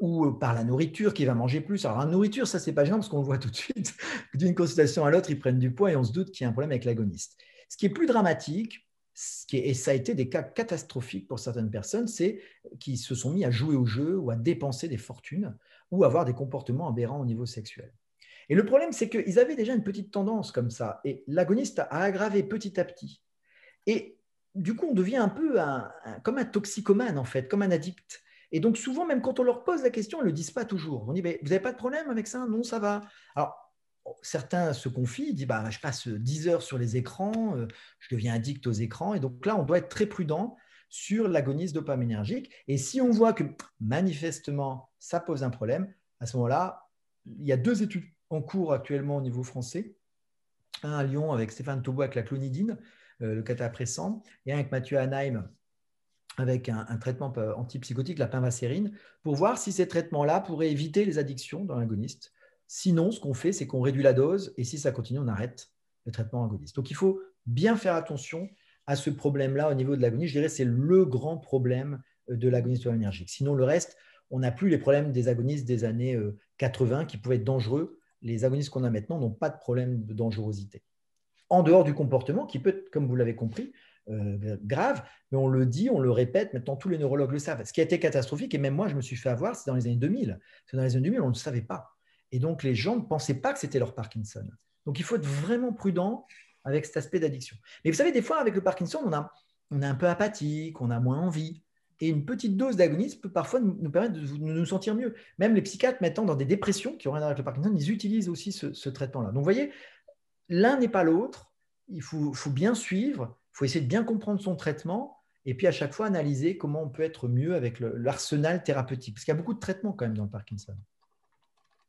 ou par la nourriture, qui va manger plus. Alors la nourriture, ça c'est pas gênant parce qu'on le voit tout de suite, d'une consultation à l'autre, ils prennent du poids et on se doute qu'il y a un problème avec l'agoniste. Ce qui est plus dramatique, et ça a été des cas catastrophiques pour certaines personnes, c'est qu'ils se sont mis à jouer au jeu ou à dépenser des fortunes ou avoir des comportements aberrants au niveau sexuel. Et le problème, c'est qu'ils avaient déjà une petite tendance comme ça, et l'agoniste a aggravé petit à petit. Et du coup, on devient un peu comme un toxicomane, en fait, comme un addict. Et donc, souvent, même quand on leur pose la question, ils ne le disent pas toujours. On dit, vous n'avez pas de problème avec ça? Non, ça va. Alors, certains se confient, disent, bah, je passe 10 heures sur les écrans, euh, je deviens addict aux écrans. Et donc là, on doit être très prudent sur l'agoniste dopaminergique. Et si on voit que manifestement, ça pose un problème, à ce moment-là, il y a deux études en cours actuellement au niveau français. Un à Lyon avec Stéphane Taubo avec la clonidine, euh, le catapressant, et un avec Mathieu Hanheim avec un, traitement antipsychotique, la pinvacérine, pour voir si ces traitements-là pourraient éviter les addictions dans l'agoniste. Sinon, ce qu'on fait, c'est qu'on réduit la dose et si ça continue, on arrête le traitement agoniste. Donc, il faut bien faire attention à ce problème-là au niveau de l'agoniste. Je dirais que c'est le grand problème euh, de l'agoniste énergique. Sinon, le reste, on n'a plus les problèmes des agonistes des années 80 euh, qui pouvaient être dangereux les agonistes qu'on a maintenant n'ont pas de problème de dangerosité. En dehors du comportement, qui peut être, comme vous l'avez compris, euh, grave, mais on le dit, on le répète, maintenant tous les neurologues le savent. Ce qui a été catastrophique, et même moi je me suis fait avoir, c'est dans les années 2000. C'est dans les années 2000, on ne le savait pas. Et donc les gens ne pensaient pas que c'était leur Parkinson. Donc il faut être vraiment prudent avec cet aspect d'addiction. Mais vous savez, des fois avec le Parkinson, on, a, est un peu apathique, on a moins envie. Et une petite dose d'agonisme peut parfois nous permettre de nous sentir mieux. Même les psychiatres mettant dans des dépressions qui ont rien à voir avec le Parkinson, ils utilisent aussi ce, traitement-là. Donc vous voyez, l'un n'est pas l'autre. Il faut, bien suivre, il faut essayer de bien comprendre son traitement et puis à chaque fois analyser comment on peut être mieux avec l'arsenal thérapeutique. Parce qu'il y a beaucoup de traitements quand même dans le Parkinson.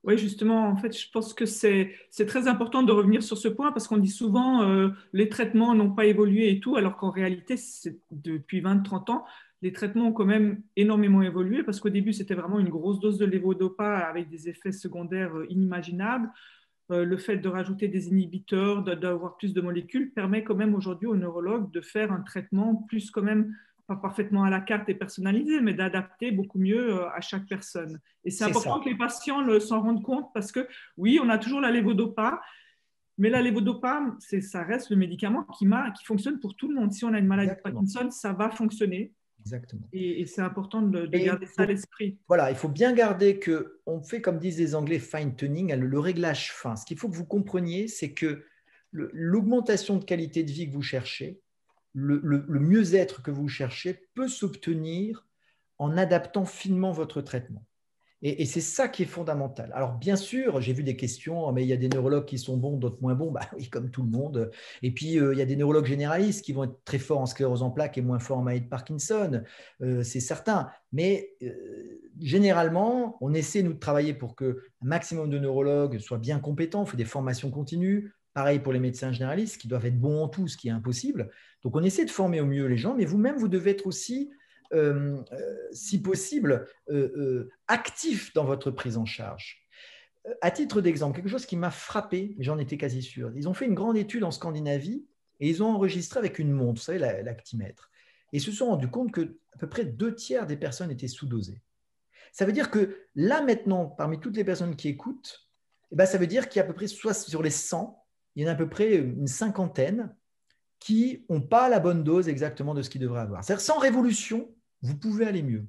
Oui, justement, en fait, je pense que c'est très important de revenir sur ce point parce qu'on dit souvent euh, les traitements n'ont pas évolué et tout, alors qu'en réalité, depuis 20-30 ans, les traitements ont quand même énormément évolué parce qu'au début, c'était vraiment une grosse dose de lévodopa avec des effets secondaires euh, inimaginables. Euh, le fait de rajouter des inhibiteurs, d'avoir plus de molécules, permet quand même aujourd'hui aux neurologues de faire un traitement plus quand même pas parfaitement à la carte et personnalisé, mais d'adapter beaucoup mieux euh, à chaque personne. Et c'est important que les patients s'en rendent compte parce que oui, on a toujours la lévodopa, mais la lévodopa, ça reste le médicament qui, qui fonctionne pour tout le monde. Si on a une maladie de Parkinson, ça va fonctionner. Exactement. Et, c'est important de, garder ça à l'esprit. Voilà, il faut bien garder que on fait, comme disent les Anglais, fine tuning, le, le réglage fin. Ce qu'il faut que vous compreniez, c'est que l'augmentation de qualité de vie que vous cherchez, le, mieux-être que vous cherchez peut s'obtenir en adaptant finement votre traitement. Et, c'est ça qui est fondamental. Alors, bien sûr, j'ai vu des questions, mais il y a des neurologues qui sont bons, d'autres moins bons, bah oui, comme tout le monde. Et puis, euh, il y a des neurologues généralistes qui vont être très forts en sclérose en plaques et moins forts en maladie de Parkinson, euh, c'est certain. Mais euh, généralement, on essaie, nous, de travailler pour que maximum de neurologues soient bien compétents, on fait des formations continues, Pareil pour les médecins généralistes qui doivent être bons en tout, ce qui est impossible. Donc on essaie de former au mieux les gens, mais vous-même, vous devez être aussi, euh, euh, si possible, euh, actif dans votre prise en charge. À titre d'exemple, quelque chose qui m'a frappé, j'en étais quasi sûr, ils ont fait une grande étude en Scandinavie et ils ont enregistré avec une montre, vous savez, l'actimètre. Et se sont rendus compte que à peu près deux tiers des personnes étaient sous-dosées. Ça veut dire que là maintenant, parmi toutes les personnes qui écoutent, eh ben, ça veut dire qu'il y a à peu près soit sur les 100, il y en a à peu près une cinquantaine qui n'ont pas la bonne dose exactement de ce qu'ils devraient avoir. C'est-à-dire, sans révolution, vous pouvez aller mieux.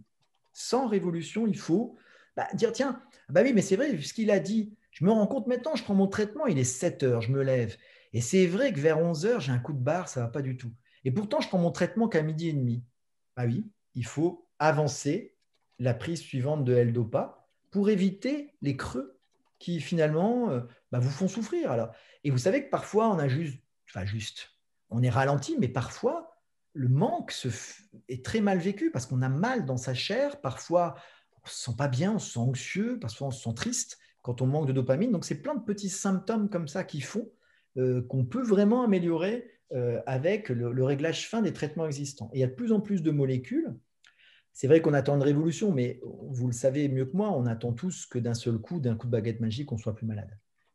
Sans révolution, il faut bah, dire tiens, bah oui, mais c'est vrai, ce qu'il a dit, je me rends compte maintenant, je prends mon traitement, il est 7 heures, je me lève. Et c'est vrai que vers 11 heures, j'ai un coup de barre, ça ne va pas du tout. Et pourtant, je prends mon traitement qu'à midi et demi. Bah oui, il faut avancer la prise suivante de L-Dopa pour éviter les creux qui finalement euh, bah, vous font souffrir. Alors, et vous savez que parfois, on a juste, enfin juste, on est ralenti, mais parfois, le manque est très mal vécu parce qu'on a mal dans sa chair. Parfois, on se sent pas bien, on se sent anxieux, parfois on se sent triste quand on manque de dopamine. Donc, c'est plein de petits symptômes comme ça qui font euh, qu'on peut vraiment améliorer euh, avec le, réglage fin des traitements existants. Et il y a de plus en plus de molécules. C'est vrai qu'on attend une révolution, mais vous le savez mieux que moi, on attend tous que d'un seul coup, d'un coup de baguette magique, on soit plus malade.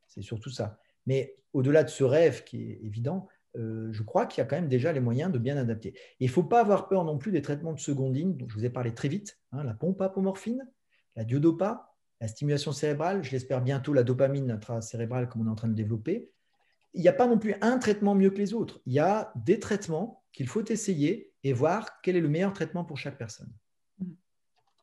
C'est surtout ça. Mais au-delà de ce rêve qui est évident, euh, je crois qu'il y a quand même déjà les moyens de bien adapter. il ne faut pas avoir peur non plus des traitements de seconde ligne, dont je vous ai parlé très vite, hein, la pompe apomorphine, la diodopa, la stimulation cérébrale, je l'espère bientôt la dopamine intracérébrale comme on est en train de développer. Il n'y a pas non plus un traitement mieux que les autres. Il y a des traitements qu'il faut essayer et voir quel est le meilleur traitement pour chaque personne.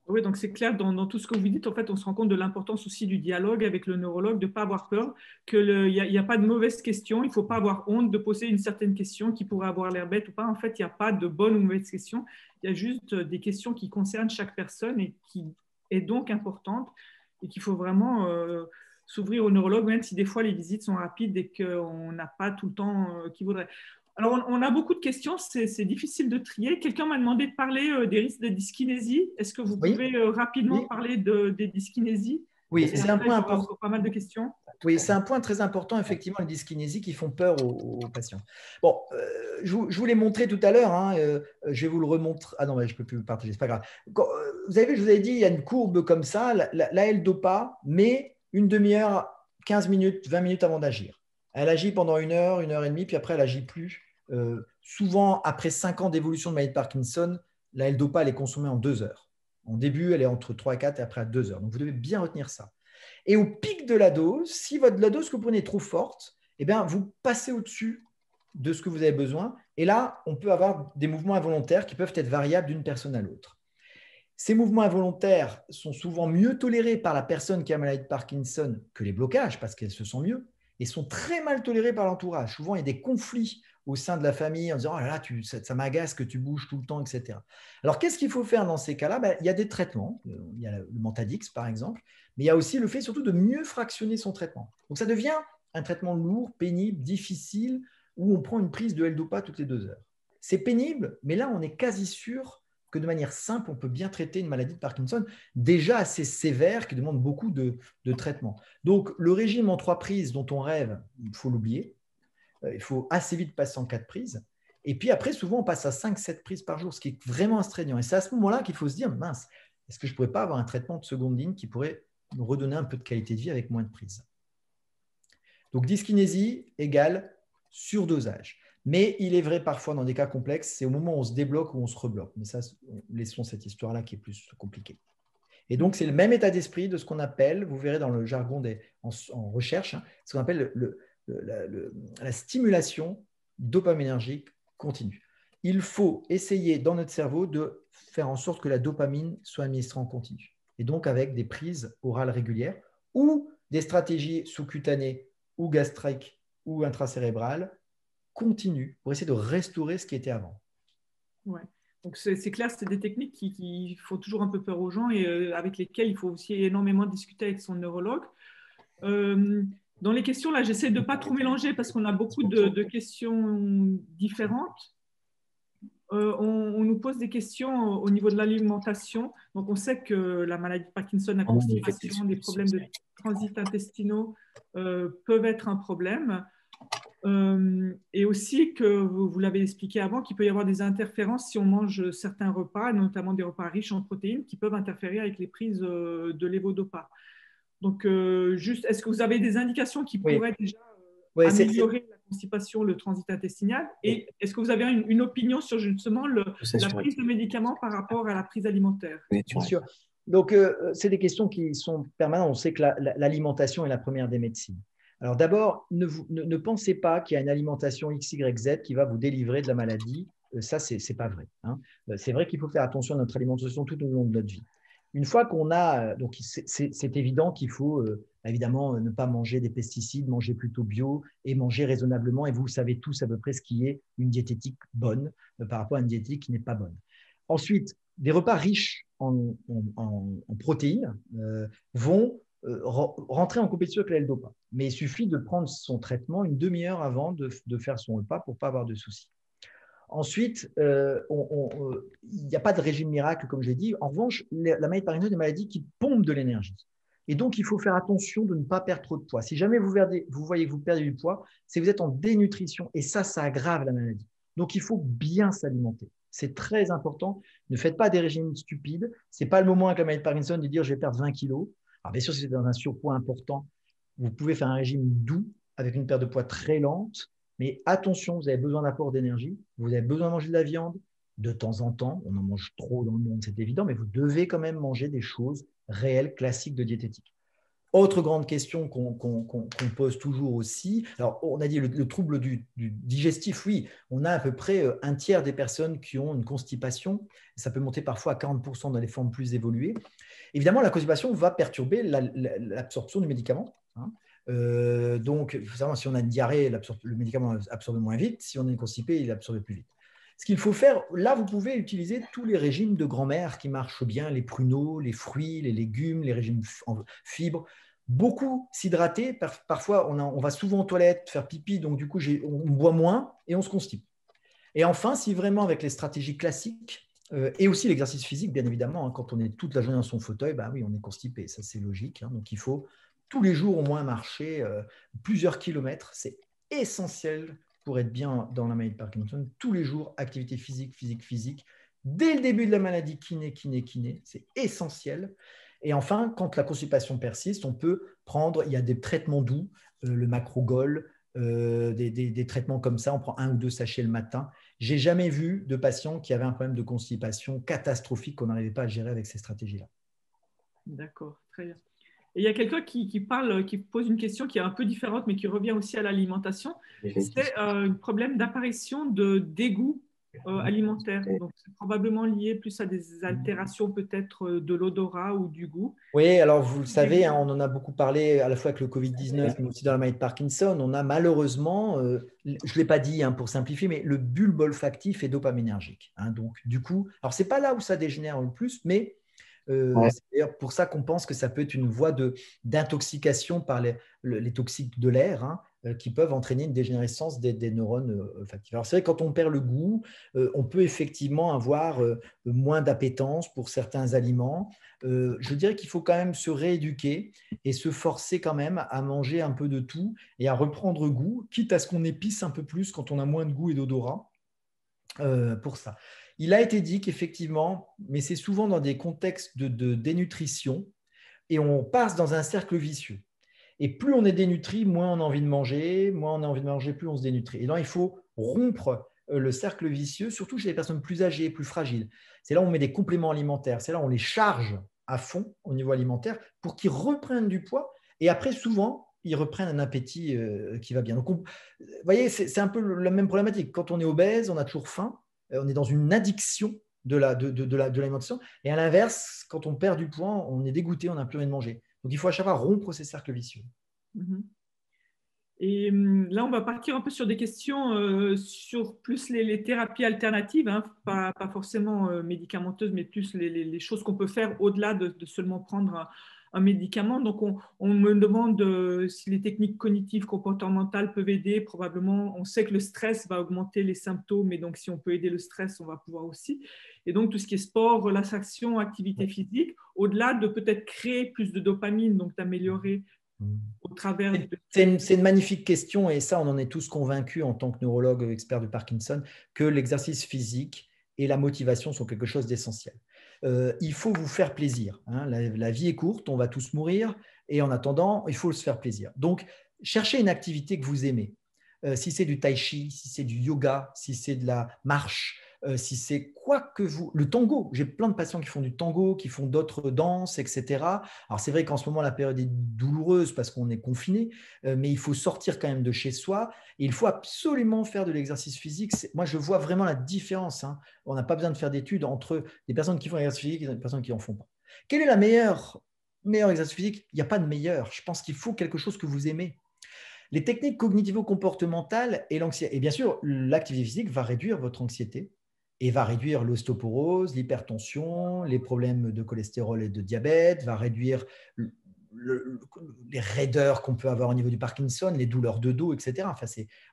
Oui, donc c'est clair, dans, tout ce que vous dites, en fait, on se rend compte de l'importance aussi du dialogue avec le neurologue, de ne pas avoir peur, qu'il n'y a, pas de mauvaise question, il ne faut pas avoir honte de poser une certaine question qui pourrait avoir l'air bête ou pas. En fait, il n'y a pas de bonne ou mauvaise question, il y a juste des questions qui concernent chaque personne et qui est donc importante et qu'il faut vraiment euh, s'ouvrir au neurologue, même si des fois les visites sont rapides et qu'on n'a pas tout le temps euh, qu'il voudrait. Alors, on, a beaucoup de questions, c'est difficile de trier. Quelqu'un m'a demandé de parler euh, des risques de dyskinésie. Est-ce que vous pouvez euh, rapidement parler de, des dyskinésies? Oui, c'est un point important. Pas mal de questions. Oui, c'est un point très important, effectivement, les dyskinésies qui font peur aux, patients. Bon, euh, je, vous l'ai montré tout à l'heure, hein, je vais vous le remontrer. Ah non, je ne peux plus vous partager, c'est pas grave. vous avez vu, je vous avais dit, il y a une courbe comme ça, la, la, L-DOPA met une demi-heure, 15 minutes, 20 minutes avant d'agir. Elle agit pendant une heure, une heure et demie, puis après, elle agit plus. Euh, souvent, après 5 ans d'évolution de maladie de Parkinson, la L-Dopa, est consommée en 2 heures. En début, elle est entre 3 et 4 et après à 2 heures. Donc, vous devez bien retenir ça. Et au pic de la dose, si votre, la dose que vous prenez est trop forte, eh bien, vous passez au-dessus de ce que vous avez besoin. Et là, on peut avoir des mouvements involontaires qui peuvent être variables d'une personne à l'autre. Ces mouvements involontaires sont souvent mieux tolérés par la personne qui a maladie de Parkinson que les blocages parce qu'elle se sent mieux et sont très mal tolérés par l'entourage. Souvent, il y a des conflits au sein de la famille en disant oh là là, tu, ça, m'agace que tu bouges tout le temps, etc. Alors, qu'est-ce qu'il faut faire dans ces cas-là? Ben, Il y a des traitements. Euh, il y a le Mentadix, par exemple, mais il y a aussi le fait surtout de mieux fractionner son traitement. Donc, ça devient un traitement lourd, pénible, difficile, où on prend une prise de L-Dopa toutes les deux heures. C'est pénible, mais là, on est quasi sûr que de manière simple, on peut bien traiter une maladie de Parkinson déjà assez sévère qui demande beaucoup de, traitement. Donc, le régime en trois prises dont on rêve, il faut l'oublier. Euh, il faut assez vite passer en quatre prises. Et puis après, souvent, on passe à 5-7 prises par jour, ce qui est vraiment astreignant. Et c'est à ce moment-là qu'il faut se dire, mince, est-ce que je ne pourrais pas avoir un traitement de seconde ligne qui pourrait nous redonner un peu de qualité de vie avec moins de prises? Donc, dyskinésie égale surdosage. Mais il est vrai parfois dans des cas complexes, c'est au moment où on se débloque ou on se rebloque. Mais ça, laissons cette histoire-là qui est plus compliquée. Et donc, c'est le même état d'esprit de ce qu'on appelle, vous verrez dans le jargon des, en, recherche, hein, ce qu'on appelle le, la stimulation dopaminergique continue. Il faut essayer dans notre cerveau de faire en sorte que la dopamine soit administrée en continu. Et donc avec des prises orales régulières ou des stratégies sous-cutanées ou gastriques ou intracérébrales continues pour essayer de restaurer ce qui était avant. Ouais. Donc c'est clair, c'est des techniques qui, font toujours un peu peur aux gens et euh, avec lesquelles il faut aussi énormément discuter avec son neurologue. Euh, dans les questions, là, j'essaie de ne pas trop mélanger parce qu'on a beaucoup de, questions différentes. Euh, on, nous pose des questions au niveau de l'alimentation. Donc, on sait que la maladie de Parkinson, la constipation, des problèmes de transit intestinaux euh, peuvent être un problème. Euh, et aussi que vous, vous l'avez expliqué avant, qu'il peut y avoir des interférences si on mange certains repas, notamment des repas riches en protéines, qui peuvent interférer avec les prises de l'évodopa. Donc, euh, juste, est-ce que vous avez des indications qui pourraient déjà euh, améliorer la constipation, le transit intestinal? Et est-ce que vous avez une, opinion sur justement le, la prise de médicaments par rapport à la prise alimentaire? Bien sûr. Donc, euh, c'est des questions qui sont permanentes. On sait que l'alimentation est la première des médecines. Alors d'abord, ne, pensez pas qu'il y a une alimentation X, Y, Z qui va vous délivrer de la maladie. ça, ce n'est pas vrai. Hein. C'est vrai qu'il faut faire attention à notre alimentation tout au long de notre vie. Une fois qu'on a, donc c'est évident qu'il faut euh, évidemment ne pas manger des pesticides, manger plutôt bio et manger raisonnablement. Et vous savez tous à peu près ce qui est une diététique bonne euh, par rapport à une diététique qui n'est pas bonne. Ensuite, des repas riches en, protéines euh, vont rentrer en compétition avec la. Mais il suffit de prendre son traitement une demi-heure avant de, de, faire son repas pour ne pas avoir de soucis. Ensuite, euh, euh, il n'y a pas de régime miracle, comme je l'ai dit. En revanche, la maladie de Parkinson est une maladie qui pompe de l'énergie. Et donc, il faut faire attention de ne pas perdre trop de poids. Si jamais vous, vous voyez que vous perdez du poids, c'est que vous êtes en dénutrition. Et ça, ça aggrave la maladie. Donc, il faut bien s'alimenter. C'est très important. Ne faites pas des régimes stupides. Ce n'est pas le moment avec la maladie de Parkinson de dire je vais perdre 20 kilos. Alors, bien sûr, si vous êtes dans un surpoids important, vous pouvez faire un régime doux avec une perte de poids très lente mais attention, vous avez besoin d'apport d'énergie, vous avez besoin de manger de la viande de temps en temps. On en mange trop dans le monde, c'est évident, mais vous devez quand même manger des choses réelles, classiques de diététique. Autre grande question qu'on pose toujours aussi, alors on a dit le, trouble du, digestif, oui, on a à peu près euh, un tiers des personnes qui ont une constipation, ça peut monter parfois à 40% dans les formes plus évoluées. Évidemment, la constipation va perturber l'absorption du médicament. Hein. Euh, donc, faut si on a une diarrhée, le médicament absorbe moins vite. Si on est constipé, il absorbe plus vite. Ce qu'il faut faire, là, vous pouvez utiliser tous les régimes de grand-mère qui marchent bien, les pruneaux, les fruits, les légumes, les régimes en fibres. Beaucoup s'hydrater. Parfois, on, va souvent aux toilettes faire pipi, donc du coup, on boit moins et on se constipe. Et enfin, si vraiment avec les stratégies classiques, euh, et aussi l'exercice physique, bien évidemment, hein, quand on est toute la journée dans son fauteuil, bah oui, on est constipé, ça c'est logique. Hein. donc il faut tous les jours au moins marcher euh, plusieurs kilomètres. C'est essentiel pour être bien dans la maladie de Parkinson. Tous les jours, activité physique, physique, physique. Dès le début de la maladie, kiné, kiné, kiné. C'est essentiel. Et enfin, quand la constipation persiste, on peut prendre, il y a des traitements doux, euh, le macrogol, des, des, traitements comme ça, on prend un ou deux sachets le matin. J'ai jamais vu de patient qui avait un problème de constipation catastrophique qu'on n'arrivait pas à gérer avec ces stratégies-là. D'accord, très bien il y a quelqu'un qui, parle, qui pose une question qui est un peu différente, mais qui revient aussi à l'alimentation. C'est euh, un problème d'apparition de dégoût euh, alimentaire. Donc, c'est probablement lié plus à des altérations peut-être euh, de l'odorat ou du goût. Oui, alors vous le savez, hein, on en a beaucoup parlé à la fois avec le Covid-19, mais aussi dans la maladie de Parkinson. On a malheureusement, je ne l'ai pas dit hein, pour simplifier, mais le bulbe olfactif est dopaminergique. Hein. donc, du coup, alors c'est pas là où ça dégénère le plus, mais euh, c'est d'ailleurs pour ça qu'on pense que ça peut être une voie d'intoxication par les, les, toxiques de l'air hein, euh, qui peuvent entraîner une dégénérescence des, neurones euh. Alors c'est vrai quand on perd le goût, on peut effectivement avoir moins d'appétence pour certains aliments. je dirais qu'il faut quand même se rééduquer et se forcer quand même à manger un peu de tout et à reprendre goût, quitte à ce qu'on épice un peu plus quand on a moins de goût et d'odorat. pour ça. Il a été dit qu'effectivement, mais c'est souvent dans des contextes de, dénutrition, et on passe dans un cercle vicieux. Et plus on est dénutri, moins on a envie de manger, moins on a envie de manger, plus on se dénutrit. Et donc, il faut rompre euh, le cercle vicieux, surtout chez les personnes plus âgées, plus fragiles. C'est là où on met des compléments alimentaires, c'est là où on les charge à fond au niveau alimentaire pour qu'ils reprennent du poids. Et après, souvent, ils reprennent un appétit euh, qui va bien. Donc, vous voyez, c'est un peu la même problématique. Quand on est obèse, on a toujours faim, euh, on est dans une addiction de l'alimentation. La, de, et à l'inverse, quand on perd du poids, on est dégoûté, on n'a plus envie de manger. Donc, il faut à chaque fois rompre ces cercles vicieux. Mm-hmm. Et hum, là, on va partir un peu sur des questions euh, sur plus les, thérapies alternatives, hein, pas, forcément euh, médicamenteuses, mais plus les, choses qu'on peut faire au-delà de, seulement prendre un, médicament. Donc, on, me demande euh, si les techniques cognitives comportementales peuvent aider. Probablement, on sait que le stress va augmenter les symptômes, et donc si on peut aider le stress, on va pouvoir aussi. Et donc, tout ce qui est sport, relaxation, activité physique, au-delà de peut-être créer plus de dopamine, donc d'améliorer au travers C'est une, magnifique question et ça, on en est tous convaincus en tant que neurologue expert de Parkinson que l'exercice physique et la motivation sont quelque chose d'essentiel. Euh, il faut vous faire plaisir. Hein. La, vie est courte, on va tous mourir et en attendant, il faut se faire plaisir. Donc, cherchez une activité que vous aimez. Euh, si c'est du tai chi, si c'est du yoga, si c'est de la marche, euh, si c'est quoi que vous... Le tango, j'ai plein de patients qui font du tango, qui font d'autres danses, etc. Alors c'est vrai qu'en ce moment, la période est douloureuse parce qu'on est confiné, euh, mais il faut sortir quand même de chez soi. il faut absolument faire de l'exercice physique. Moi, je vois vraiment la différence. Hein. On n'a pas besoin de faire d'études entre des personnes qui font l'exercice physique et des personnes qui n'en font pas. Quel est la meilleure, meilleur exercice physique? Il n'y a pas de meilleur. Je pense qu'il faut quelque chose que vous aimez. Les techniques cognitivo-comportementales et l'anxiété. Et bien sûr, l'activité physique va réduire votre anxiété et va réduire l'ostéoporose, l'hypertension, les problèmes de cholestérol et de diabète, va réduire les raideurs qu'on peut avoir au niveau du Parkinson, les douleurs de dos, etc. Enfin,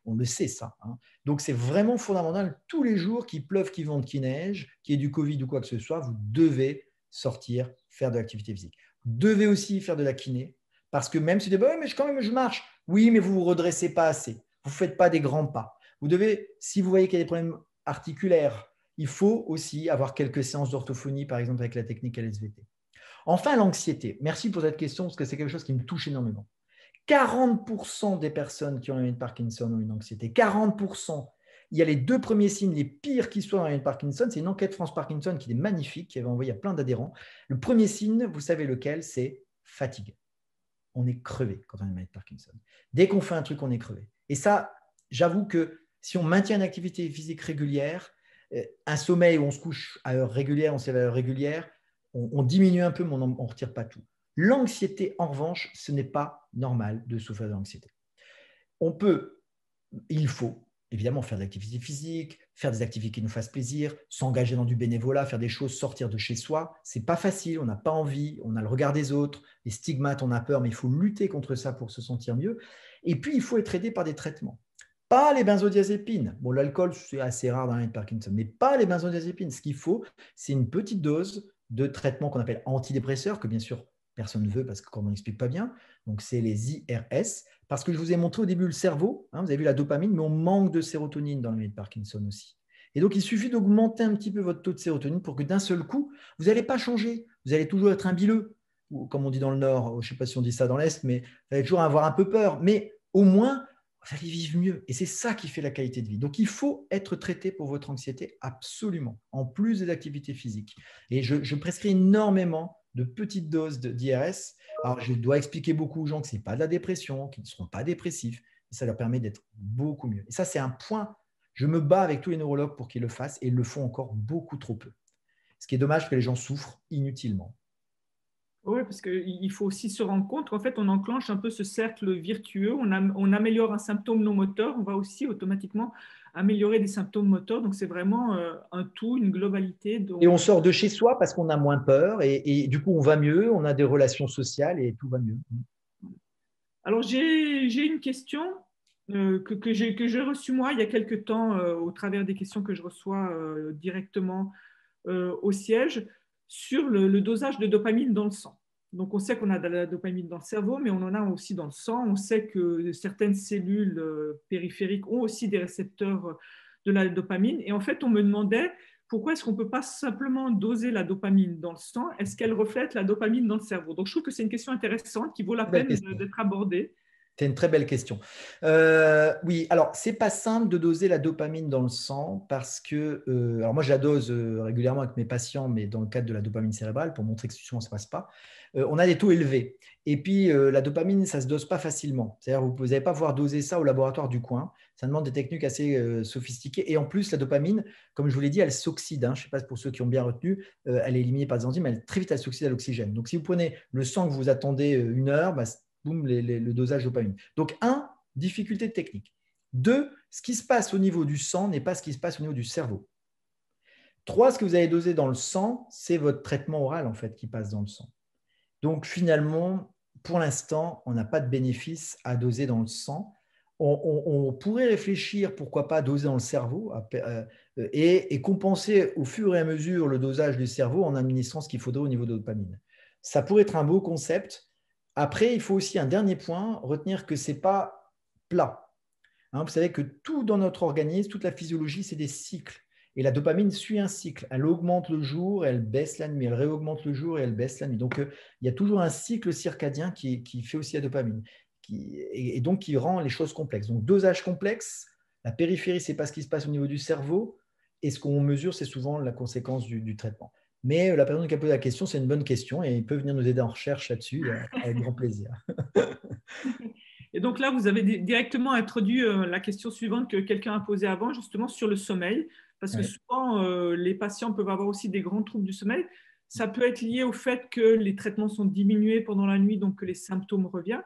on le sait ça. Hein. Donc c'est vraiment fondamental. Tous les jours, qu'il pleuve, qu'il vente, qu'il neige, qu'il y ait du Covid ou quoi que ce soit, vous devez sortir, faire de l'activité physique. Vous devez aussi faire de la kiné, parce que même si vous dites, bah mais quand même je marche, oui, mais vous ne vous redressez pas assez, vous ne faites pas des grands pas. Vous devez, si vous voyez qu'il y a des problèmes articulaires, il faut aussi avoir quelques séances d'orthophonie, par exemple avec la technique LSVT. Enfin, l'anxiété. Merci pour cette question parce que c'est quelque chose qui me touche énormément. 40% des personnes qui ont une Parkinson ont une anxiété. 40%. Il y a les deux premiers signes, les pires qui soient dans une Parkinson. C'est une enquête France Parkinson qui est magnifique, qui avait envoyé à plein d'adhérents. Le premier signe, vous savez lequel C'est fatigue. On est crevé quand on a une Parkinson. Dès qu'on fait un truc, on est crevé. Et ça, j'avoue que si on maintient une activité physique régulière, un sommeil où on se couche à heure régulière, on lève à heure régulière, on, diminue un peu, mais on ne retire pas tout. L'anxiété, en revanche, ce n'est pas normal de souffrir d'anxiété. On peut, il faut évidemment faire de l'activité physique, faire des activités qui nous fassent plaisir, s'engager dans du bénévolat, faire des choses, sortir de chez soi. C'est pas facile, on n'a pas envie, on a le regard des autres, les stigmates, on a peur, mais il faut lutter contre ça pour se sentir mieux. Et puis, il faut être aidé par des traitements. Pas les benzodiazépines. Bon, l'alcool, c'est assez rare dans de Parkinson, mais pas les benzodiazépines. Ce qu'il faut, c'est une petite dose de traitement qu'on appelle antidépresseur, que bien sûr personne ne veut parce qu'on n'en explique pas bien. Donc, c'est les IRS. Parce que je vous ai montré au début le cerveau, hein, vous avez vu la dopamine, mais on manque de sérotonine dans le de Parkinson aussi. Et donc, il suffit d'augmenter un petit peu votre taux de sérotonine pour que d'un seul coup, vous n'allez pas changer. Vous allez toujours être un bileux, comme on dit dans le Nord, je ne sais pas si on dit ça dans l'Est, mais vous allez toujours avoir un peu peur. Mais au moins, vous allez vivre mieux. Et c'est ça qui fait la qualité de vie. Donc, il faut être traité pour votre anxiété absolument, en plus des activités physiques. Et je, prescris énormément de petites doses d'IRS. Alors, je dois expliquer beaucoup aux gens que ce n'est pas de la dépression, qu'ils ne seront pas dépressifs. Et ça leur permet d'être beaucoup mieux. Et ça, c'est un point. Je me bats avec tous les neurologues pour qu'ils le fassent et ils le font encore beaucoup trop peu. Ce qui est dommage que les gens souffrent inutilement. Oui, parce qu'il faut aussi se rendre compte qu'en fait, on enclenche un peu ce cercle virtueux. On, on, améliore un symptôme non moteur, on va aussi automatiquement améliorer des symptômes moteurs. Donc, c'est vraiment euh, un tout, une globalité. Et on sort de chez soi parce qu'on a moins peur et, du coup, on va mieux, on a des relations sociales et tout va mieux. Alors, j'ai une question euh, que, que j'ai reçue moi il y a quelques temps euh, au travers des questions que je reçois directement au siège sur le, dosage de dopamine dans le sang. Donc, on sait qu'on a de la dopamine dans le cerveau, mais on en a aussi dans le sang. On sait que certaines cellules euh, périphériques ont aussi des récepteurs euh, de la dopamine. Et en fait, on me demandait pourquoi est-ce qu'on ne peut pas simplement doser la dopamine dans le sang? Est-ce qu'elle reflète la dopamine dans le cerveau? Donc, je trouve que c'est une question intéressante qui vaut la peine d'être abordée. C'est une très belle question. Euh, oui, alors c'est pas simple de doser la dopamine dans le sang parce que, euh, alors moi je la dose euh, régulièrement avec mes patients, mais dans le cadre de la dopamine cérébrale pour montrer que souvent ça ne se passe pas. on a des taux élevés et puis la dopamine ça se dose pas facilement. C'est-à-dire vous n'allez pas pouvoir doser ça au laboratoire du coin. Ça demande des techniques assez sophistiquées et en plus la dopamine, comme je vous l'ai dit, elle s'oxyde. Hein. je ne sais pas pour ceux qui ont bien retenu, elle est éliminée par des enzymes, elle très vite s'oxyde à l'oxygène. Donc si vous prenez le sang que vous attendez une heure, bah, le dosage dopamine. Donc, un, difficulté technique. Deux, ce qui se passe au niveau du sang n'est pas ce qui se passe au niveau du cerveau. Trois, ce que vous avez dosé dans le sang, c'est votre traitement oral en fait qui passe dans le sang. Donc finalement, pour l'instant, on n'a pas de bénéfice à doser dans le sang. On, pourrait réfléchir, pourquoi pas, doser dans le cerveau euh, et, et, compenser au fur et à mesure le dosage du cerveau en administrant ce qu'il faudrait au niveau de dopamine. Ça pourrait être un beau concept, après, il faut aussi un dernier point, retenir que ce n'est pas plat. Hein, vous savez que tout dans notre organisme, toute la physiologie, c'est des cycles. Et la dopamine suit un cycle. Elle augmente le jour, elle baisse la nuit. Elle réaugmente le jour et elle baisse la nuit. Donc, euh, il y a toujours un cycle circadien qui, fait aussi la dopamine. et, donc, qui rend les choses complexes. Donc, dosage complexe. La périphérie, ce n'est pas ce qui se passe au niveau du cerveau. Et ce qu'on mesure, c'est souvent la conséquence du traitement. Mais euh, la personne qui a posé la question, c'est une bonne question et il peut venir nous aider en recherche là-dessus euh, avec grand plaisir. Et donc là, vous avez directement introduit euh, la question suivante que quelqu'un a posée avant, justement sur le sommeil, parce que souvent, les patients peuvent avoir aussi des grands troubles du sommeil. Ça peut être lié au fait que les traitements sont diminués pendant la nuit, donc que les symptômes reviennent.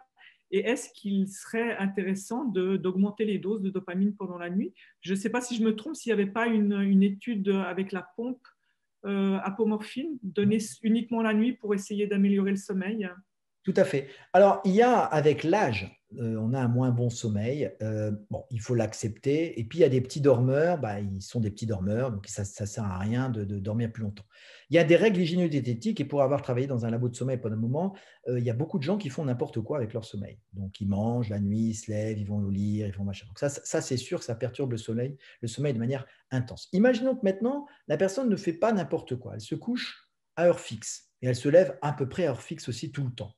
Et est-ce qu'il serait intéressant d'augmenter les doses de dopamine pendant la nuit? Je ne sais pas si je me trompe, s'il n'y avait pas une, étude avec la pompe apomorphine donnée uniquement la nuit pour essayer d'améliorer le sommeil Tout à fait. Alors, il y a avec l'âge, euh, on a un moins bon sommeil. Euh, bon, il faut l'accepter. Et puis, il y a des petits dormeurs, bah, ils sont des petits dormeurs, donc ça ne sert à rien de, dormir plus longtemps. Il y a des règles hygiéno-diététiques, et pour avoir travaillé dans un labo de sommeil pendant un moment, il y a beaucoup de gens qui font n'importe quoi avec leur sommeil. Donc, ils mangent la nuit, ils se lèvent, ils vont au lire, ils font machin. Donc, ça, ça c'est sûr, ça perturbe le sommeil, le sommeil de manière intense. Imaginons que maintenant, la personne ne fait pas n'importe quoi. Elle se couche à heure fixe et elle se lève à peu près à heure fixe aussi tout le temps.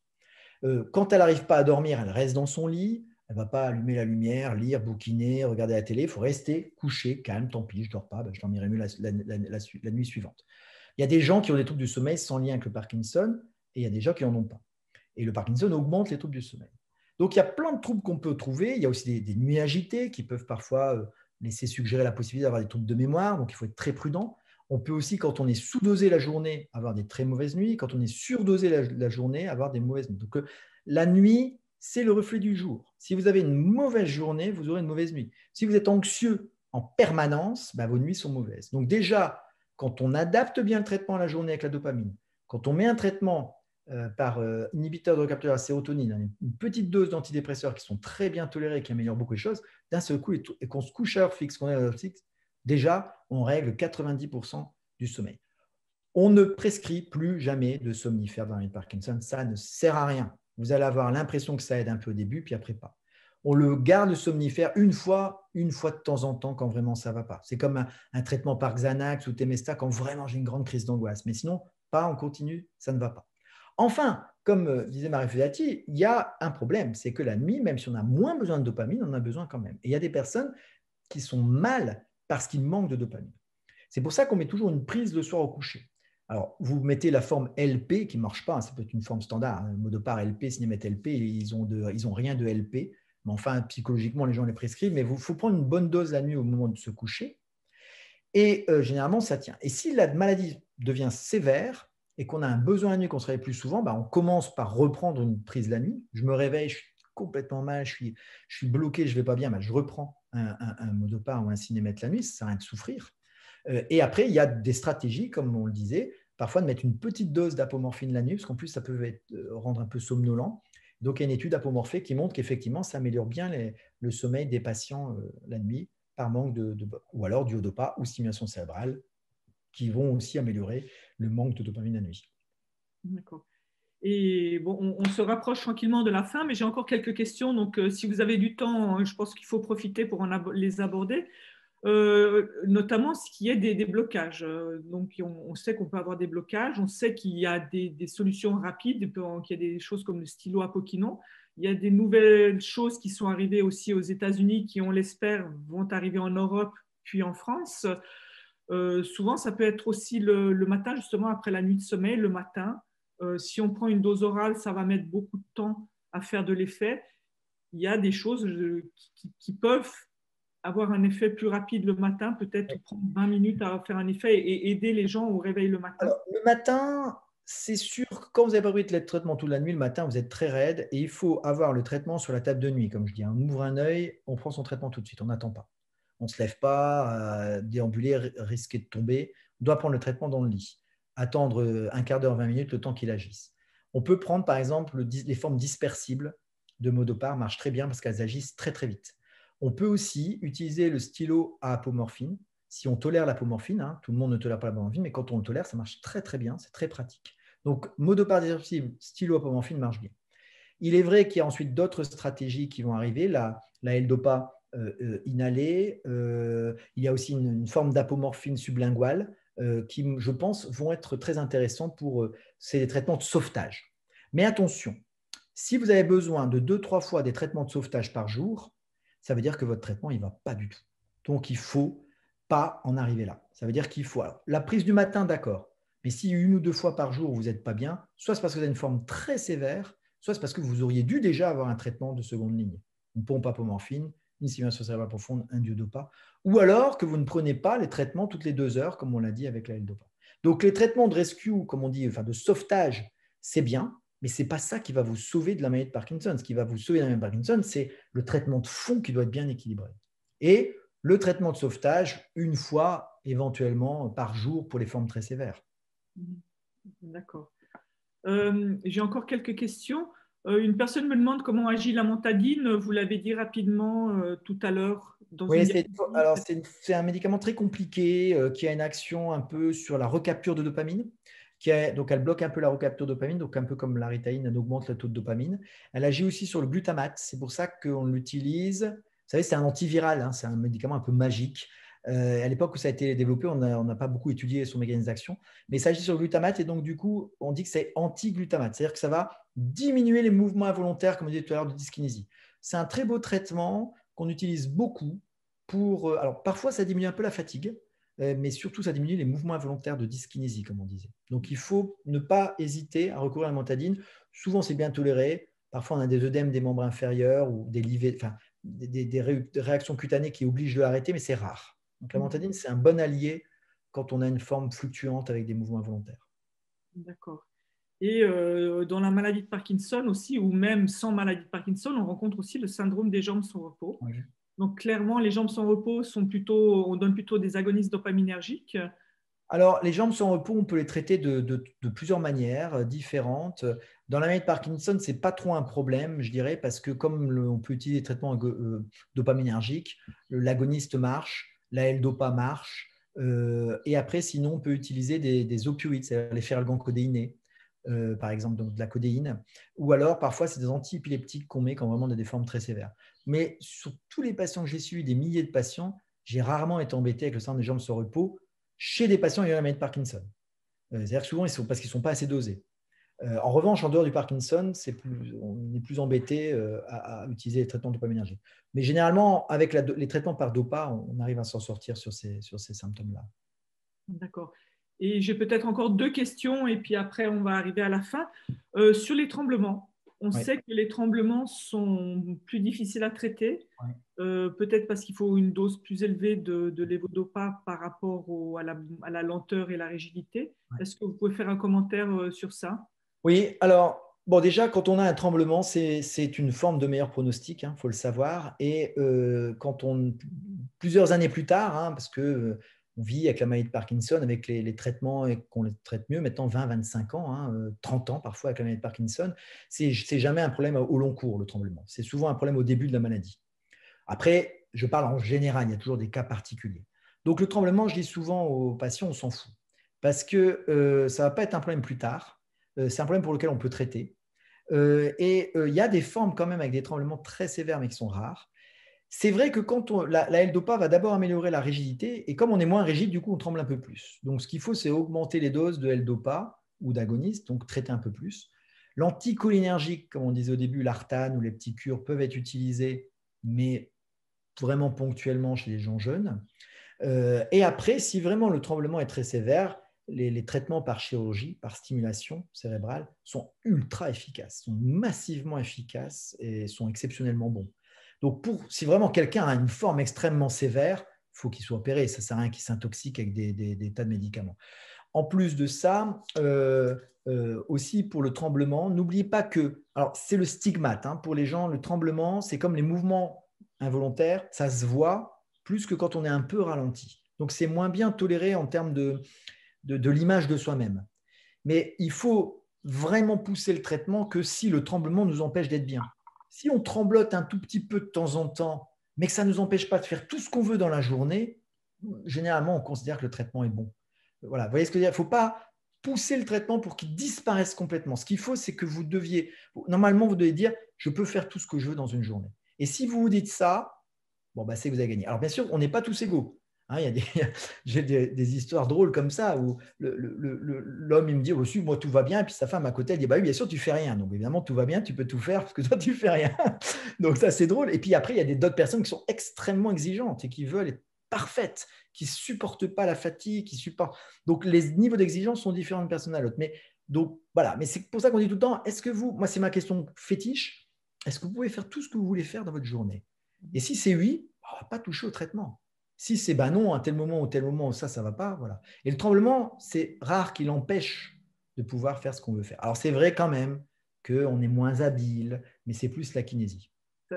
Euh, quand elle n'arrive pas à dormir, elle reste dans son lit, elle ne va pas allumer la lumière, lire, bouquiner, regarder la télé. Il faut rester couché, calme, tant pis, je ne dors pas, ben, je dormirai mieux la, nuit suivante. Il y a des gens qui ont des troubles du sommeil sans lien avec le Parkinson et il y a des gens qui n'en ont pas. Et le Parkinson augmente les troubles du sommeil. Donc il y a plein de troubles qu'on peut trouver. Il y a aussi des, nuits agitées qui peuvent parfois euh, laisser suggérer la possibilité d'avoir des troubles de mémoire, donc il faut être très prudent. On peut aussi, quand on est sous-dosé la journée, avoir des très mauvaises nuits. Quand on est surdosé la, journée, avoir des mauvaises nuits. Donc, euh, la nuit, c'est le reflet du jour. Si vous avez une mauvaise journée, vous aurez une mauvaise nuit. Si vous êtes anxieux en permanence, bah, vos nuits sont mauvaises. Donc, déjà, quand on adapte bien le traitement à la journée avec la dopamine, quand on met un traitement euh, par euh, inhibiteur de de la sérotonine, hein, une petite dose d'antidépresseurs qui sont très bien tolérés, qui améliorent beaucoup les choses, d'un seul coup, et qu'on se couche à heure fixe, qu'on est à heure fixe, déjà, on règle 90% du sommeil. On ne prescrit plus jamais de somnifères dans les Parkinson. Ça ne sert à rien. Vous allez avoir l'impression que ça aide un peu au début, puis après pas. On le garde somnifère une fois, une fois de temps en temps quand vraiment ça va pas. C'est comme un, traitement par Xanax ou Temesta quand vraiment j'ai une grande crise d'angoisse. Mais sinon, pas, on continue, ça ne va pas. Enfin, comme euh, disait Marie Fusati, il y a un problème, c'est que la nuit, même si on a moins besoin de dopamine, on en a besoin quand même. Et il y a des personnes qui sont mal parce qu'il manque de dopamine. C'est pour ça qu'on met toujours une prise le soir au coucher. Alors, vous mettez la forme LP qui ne marche pas, hein, ça peut être une forme standard, hein, mot de part LP, cinémètre LP, ils n'ont rien de LP, mais enfin, psychologiquement, les gens les prescrivent, mais il faut prendre une bonne dose la nuit au moment de se coucher, et euh, généralement, ça tient. Et si la maladie devient sévère et qu'on a un besoin la nuit, qu'on se réveille plus souvent, bah, on commence par reprendre une prise la nuit. Je me réveille, je suis complètement mal, je suis, je suis bloqué, je ne vais pas bien, bah, je reprends un, un, ou un cinémètre la nuit, ça sert à rien de souffrir. Euh, et après, il y a des stratégies, comme on le disait, parfois de mettre une petite dose d'apomorphine la nuit, parce qu'en plus, ça peut être, euh, rendre un peu somnolent. Donc, il y a une étude apomorphée qui montre qu'effectivement, ça améliore bien le sommeil des patients euh, la nuit par manque de, ou alors du odopa ou stimulation cérébrale, qui vont aussi améliorer le manque de dopamine la nuit. D'accord. Et bon, on, se rapproche tranquillement de la fin, mais j'ai encore quelques questions. Donc, si vous avez du temps, je pense qu'il faut profiter pour en les aborder. euh, notamment ce qui est des, blocages. Donc, on, sait qu'on peut avoir des blocages, on sait qu'il y a des, solutions rapides, qu'il y a des choses comme le stylo Apoquinon. Il y a des nouvelles choses qui sont arrivées aussi aux États-Unis qui, on l'espère, vont arriver en Europe puis en France. Euh, souvent, ça peut être aussi le, matin, justement après la nuit de sommeil, le matin. Euh, si on prend une dose orale, ça va mettre beaucoup de temps à faire de l'effet. Il y a des choses euh, qui, peuvent avoir un effet plus rapide le matin, peut-être prendre 20 minutes à faire un effet et aider les gens au réveil le matin. le matin, c'est sûr que quand vous n'avez pas pris de traitement toute la nuit, le matin, vous êtes très raide et il faut avoir le traitement sur la table de nuit. Comme je dis, on ouvre un œil, on prend son traitement tout de suite, on n'attend pas on ne se lève pas, déambuler, risquer de tomber. On doit prendre le traitement dans le lit, attendre euh, un quart d'heure, 20 minutes, le temps qu'il agisse. On peut prendre par exemple les formes dispersibles de Modopar, marchent très bien parce qu'elles agissent très très vite. On peut aussi utiliser le stylo à apomorphine. Si on tolère l'apomorphine, hein, tout le monde ne tolère pas l'apomorphine, mais quand on le tolère, ça marche très très bien, c'est très pratique. Donc Modopar dispersible, stylo apomorphine marche bien. Il est vrai qu'il y a ensuite d'autres stratégies qui vont arriver. La, la L-Dopa euh, euh, inhalés. Euh, il y a aussi une, forme d'apomorphine sublinguale qui, je pense, vont être très intéressants pour ces traitements de sauvetage. Mais attention, si vous avez besoin de deux, trois fois des traitements de sauvetage par jour, ça veut dire que votre traitement, il ne va pas du tout. Donc, il ne faut pas en arriver là. Ça veut dire qu'il faut. la prise du matin, d'accord. Mais si une ou deux fois par jour, vous n'êtes pas bien, soit c'est parce que vous avez une forme très sévère, soit c'est parce que vous auriez dû déjà avoir un traitement de seconde ligne. Une pompe apomorphine, une stimulation cérébrale profonde, un diodopa, ou alors que vous ne prenez pas les traitements toutes les deux heures, comme on l'a dit avec la L-Dopa. Donc les traitements de rescue, comme on dit, enfin de sauvetage, c'est bien, mais ce n'est pas ça qui va vous sauver de la maladie de Parkinson. Ce qui va vous sauver de la maladie de Parkinson, c'est le traitement de fond qui doit être bien équilibré. Et le traitement de sauvetage, une fois éventuellement par jour pour les formes très sévères. D'accord. Euh, j'ai encore quelques questions. Euh, une personne me demande comment agit la montadine. Vous l'avez dit rapidement euh, tout à l'heure. Oui, c'est un médicament très compliqué euh, qui a une action un peu sur la recapture de dopamine. Qui donc, elle bloque un peu la recapture de dopamine, donc un peu comme la ritaïne, elle augmente le taux de dopamine. Elle agit aussi sur le glutamate. C'est pour ça qu'on l'utilise. Vous savez, c'est un antiviral, hein, c'est un médicament un peu magique. À l'époque où ça a été développé, on n'a pas beaucoup étudié son mécanisme d'action, mais il s'agit sur le glutamate et donc du coup, on dit que c'est anti-glutamate, c'est-à-dire que ça va diminuer les mouvements involontaires, comme on disait tout à l'heure, de dyskinésie. C'est un très beau traitement qu'on utilise beaucoup pour. Euh, alors, parfois, ça diminue un peu la fatigue, euh, mais surtout, ça diminue les mouvements involontaires de dyskinésie, comme on disait. Donc, il faut ne pas hésiter à recourir à la montadine. Souvent, c'est bien toléré. Parfois, on a des œdèmes des membres inférieurs ou des, des, réactions cutanées qui obligent de l'arrêter, mais c'est rare. Donc, la montadine, c'est un bon allié quand on a une forme fluctuante avec des mouvements involontaires. D'accord. Et euh, dans la maladie de Parkinson aussi, ou même sans maladie de Parkinson, on rencontre aussi le syndrome des jambes sans repos. Donc clairement, les jambes sans repos sont plutôt, on donne plutôt des agonistes dopaminergiques. Alors, les jambes sans repos, on peut les traiter de, plusieurs manières euh, différentes. Dans la maladie de Parkinson, ce n'est pas trop un problème, je dirais, parce que comme on peut utiliser des traitements euh, dopaminergiques, l'agoniste marche, la L-dopa marche, et après, sinon, on peut utiliser des, opioïdes, c'est-à-dire les ferralgancodéinés. Euh, par exemple donc de la codéine, ou alors parfois c'est des antiépileptiques qu'on met quand vraiment on des formes très sévères. Mais sur tous les patients que j'ai suivis, des milliers de patients, j'ai rarement été embêté avec le syndrome des jambes sur repos chez des patients ayant la maladie de Parkinson. Euh, c'est-à-dire souvent ils parce qu'ils ne sont pas assez dosés. Euh, en revanche, en dehors du Parkinson, plus, on est plus embêté à, utiliser les traitements dopaminergiques. Mais généralement, avec les traitements par DOPA, on, arrive à s'en sortir sur ces, sur ces symptômes-là. D'accord. Et j'ai peut-être encore deux questions et puis après on va arriver à la fin. Euh, sur les tremblements, on sait que les tremblements sont plus difficiles à traiter, euh, peut-être parce qu'il faut une dose plus élevée de, de l'évodopa par rapport à, la, lenteur et la rigidité. Est-ce que vous pouvez faire un commentaire euh, sur ça? Oui, alors Bon, déjà, quand on a un tremblement, c'est une forme de meilleur pronostic, il hein, faut le savoir. Et quand on, plusieurs années plus tard, hein, parce que on vit avec la maladie de Parkinson, avec les, traitements et qu'on les traite mieux, maintenant 20, 25 ans, 30 hein, euh, ans parfois avec la maladie de Parkinson, c'est jamais un problème au long cours, le tremblement. C'est souvent un problème au début de la maladie. Après, je parle en général, il y a toujours des cas particuliers. Donc le tremblement, je dis souvent aux patients, on s'en fout. Parce que euh, ça ne va pas être un problème plus tard. Euh, c'est un problème pour lequel on peut traiter. et il y a des formes quand même avec des tremblements très sévères, mais qui sont rares. c'est vrai que quand on, la, L-Dopa va d'abord améliorer la rigidité, et comme on est moins rigide, du coup, on tremble un peu plus. Donc, ce qu'il faut, c'est augmenter les doses de L-Dopa ou d'agonistes, donc traiter un peu plus. L'anticholinergique, comme on disait au début, l'artane ou les petits cures peuvent être utilisés, mais vraiment ponctuellement chez les gens jeunes. Euh, et après, si vraiment le tremblement est très sévère, les, traitements par chirurgie, par stimulation cérébrale, sont ultra efficaces, sont massivement efficaces et sont exceptionnellement bons. Donc, pour, si vraiment quelqu'un a une forme extrêmement sévère, il faut qu'il soit opéré. Ça ne sert à rien qu'il s'intoxique avec des, tas de médicaments. En plus de ça, euh, euh, aussi pour le tremblement, n'oubliez pas que, alors c'est le stigmate, hein, pour les gens, le tremblement, c'est comme les mouvements involontaires, ça se voit plus que quand on est un peu ralenti. Donc c'est moins bien toléré en termes de, de l'image de soi-même. Mais il faut vraiment pousser le traitement que si le tremblement nous empêche d'être bien. Si on tremblote un tout petit peu de temps en temps, mais que ça ne nous empêche pas de faire tout ce qu'on veut dans la journée, généralement, on considère que le traitement est bon. Voilà, vous voyez ce que je veux dire? Il ne faut pas pousser le traitement pour qu'il disparaisse complètement. Ce qu'il faut, c'est que vous deviez, normalement, vous devez dire, je peux faire tout ce que je veux dans une journée. Et si vous vous dites ça, bon, bah, c'est que vous avez gagné. Alors, bien sûr, on n'est pas tous égaux. Hein, j'ai des, histoires drôles comme ça où l'homme il me dit moi tout va bien. Et puis sa femme à côté elle dit bah oui bien sûr tu fais rien. Donc évidemment tout va bien tu peux tout faire parce que toi tu fais rien. Donc ça c'est drôle. Et puis après il y a d'autres personnes qui sont extrêmement exigeantes et qui veulent être parfaites qui supportent pas la fatigue qui supportent. Donc les niveaux d'exigence sont différents d'une personne à l'autre. Mais donc voilà. Mais c'est pour ça qu'on dit tout le temps est-ce que vous moi c'est ma question fétiche est-ce que vous pouvez faire tout ce que vous voulez faire dans votre journée? Et si c'est oui on va pas toucher au traitement si c'est bah non, à tel moment ou tel moment, ça, ça va pas, voilà. Et le tremblement, c'est rare qu'il empêche de pouvoir faire ce qu'on veut faire. Alors c'est vrai quand même qu'on est moins habile, mais c'est plus la kinésie.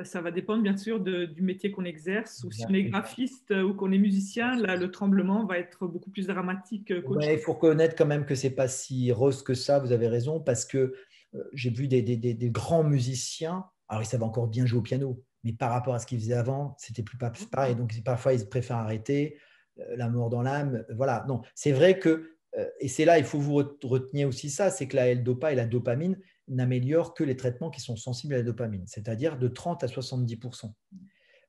Ça, va dépendre bien sûr du métier qu'on exerce. Ou si on est graphiste ou qu'on est musicien, là, le tremblement va être beaucoup plus dramatique. il faut reconnaître quand même que c'est pas si rose que ça. Vous avez raison parce que euh, j'ai vu des, des, grands musiciens. Alors ils savent encore bien jouer au piano, mais par rapport à ce qu'ils faisaient avant, c'était plus pareil. Donc parfois, ils préfèrent arrêter, euh, la mort dans l'âme. Voilà. Non, c'est vrai que, euh, et c'est là, il faut vous retenir aussi ça, c'est que la L-Dopa et la dopamine n'améliorent que les traitements qui sont sensibles à la dopamine, c'est-à-dire de 30 à 70%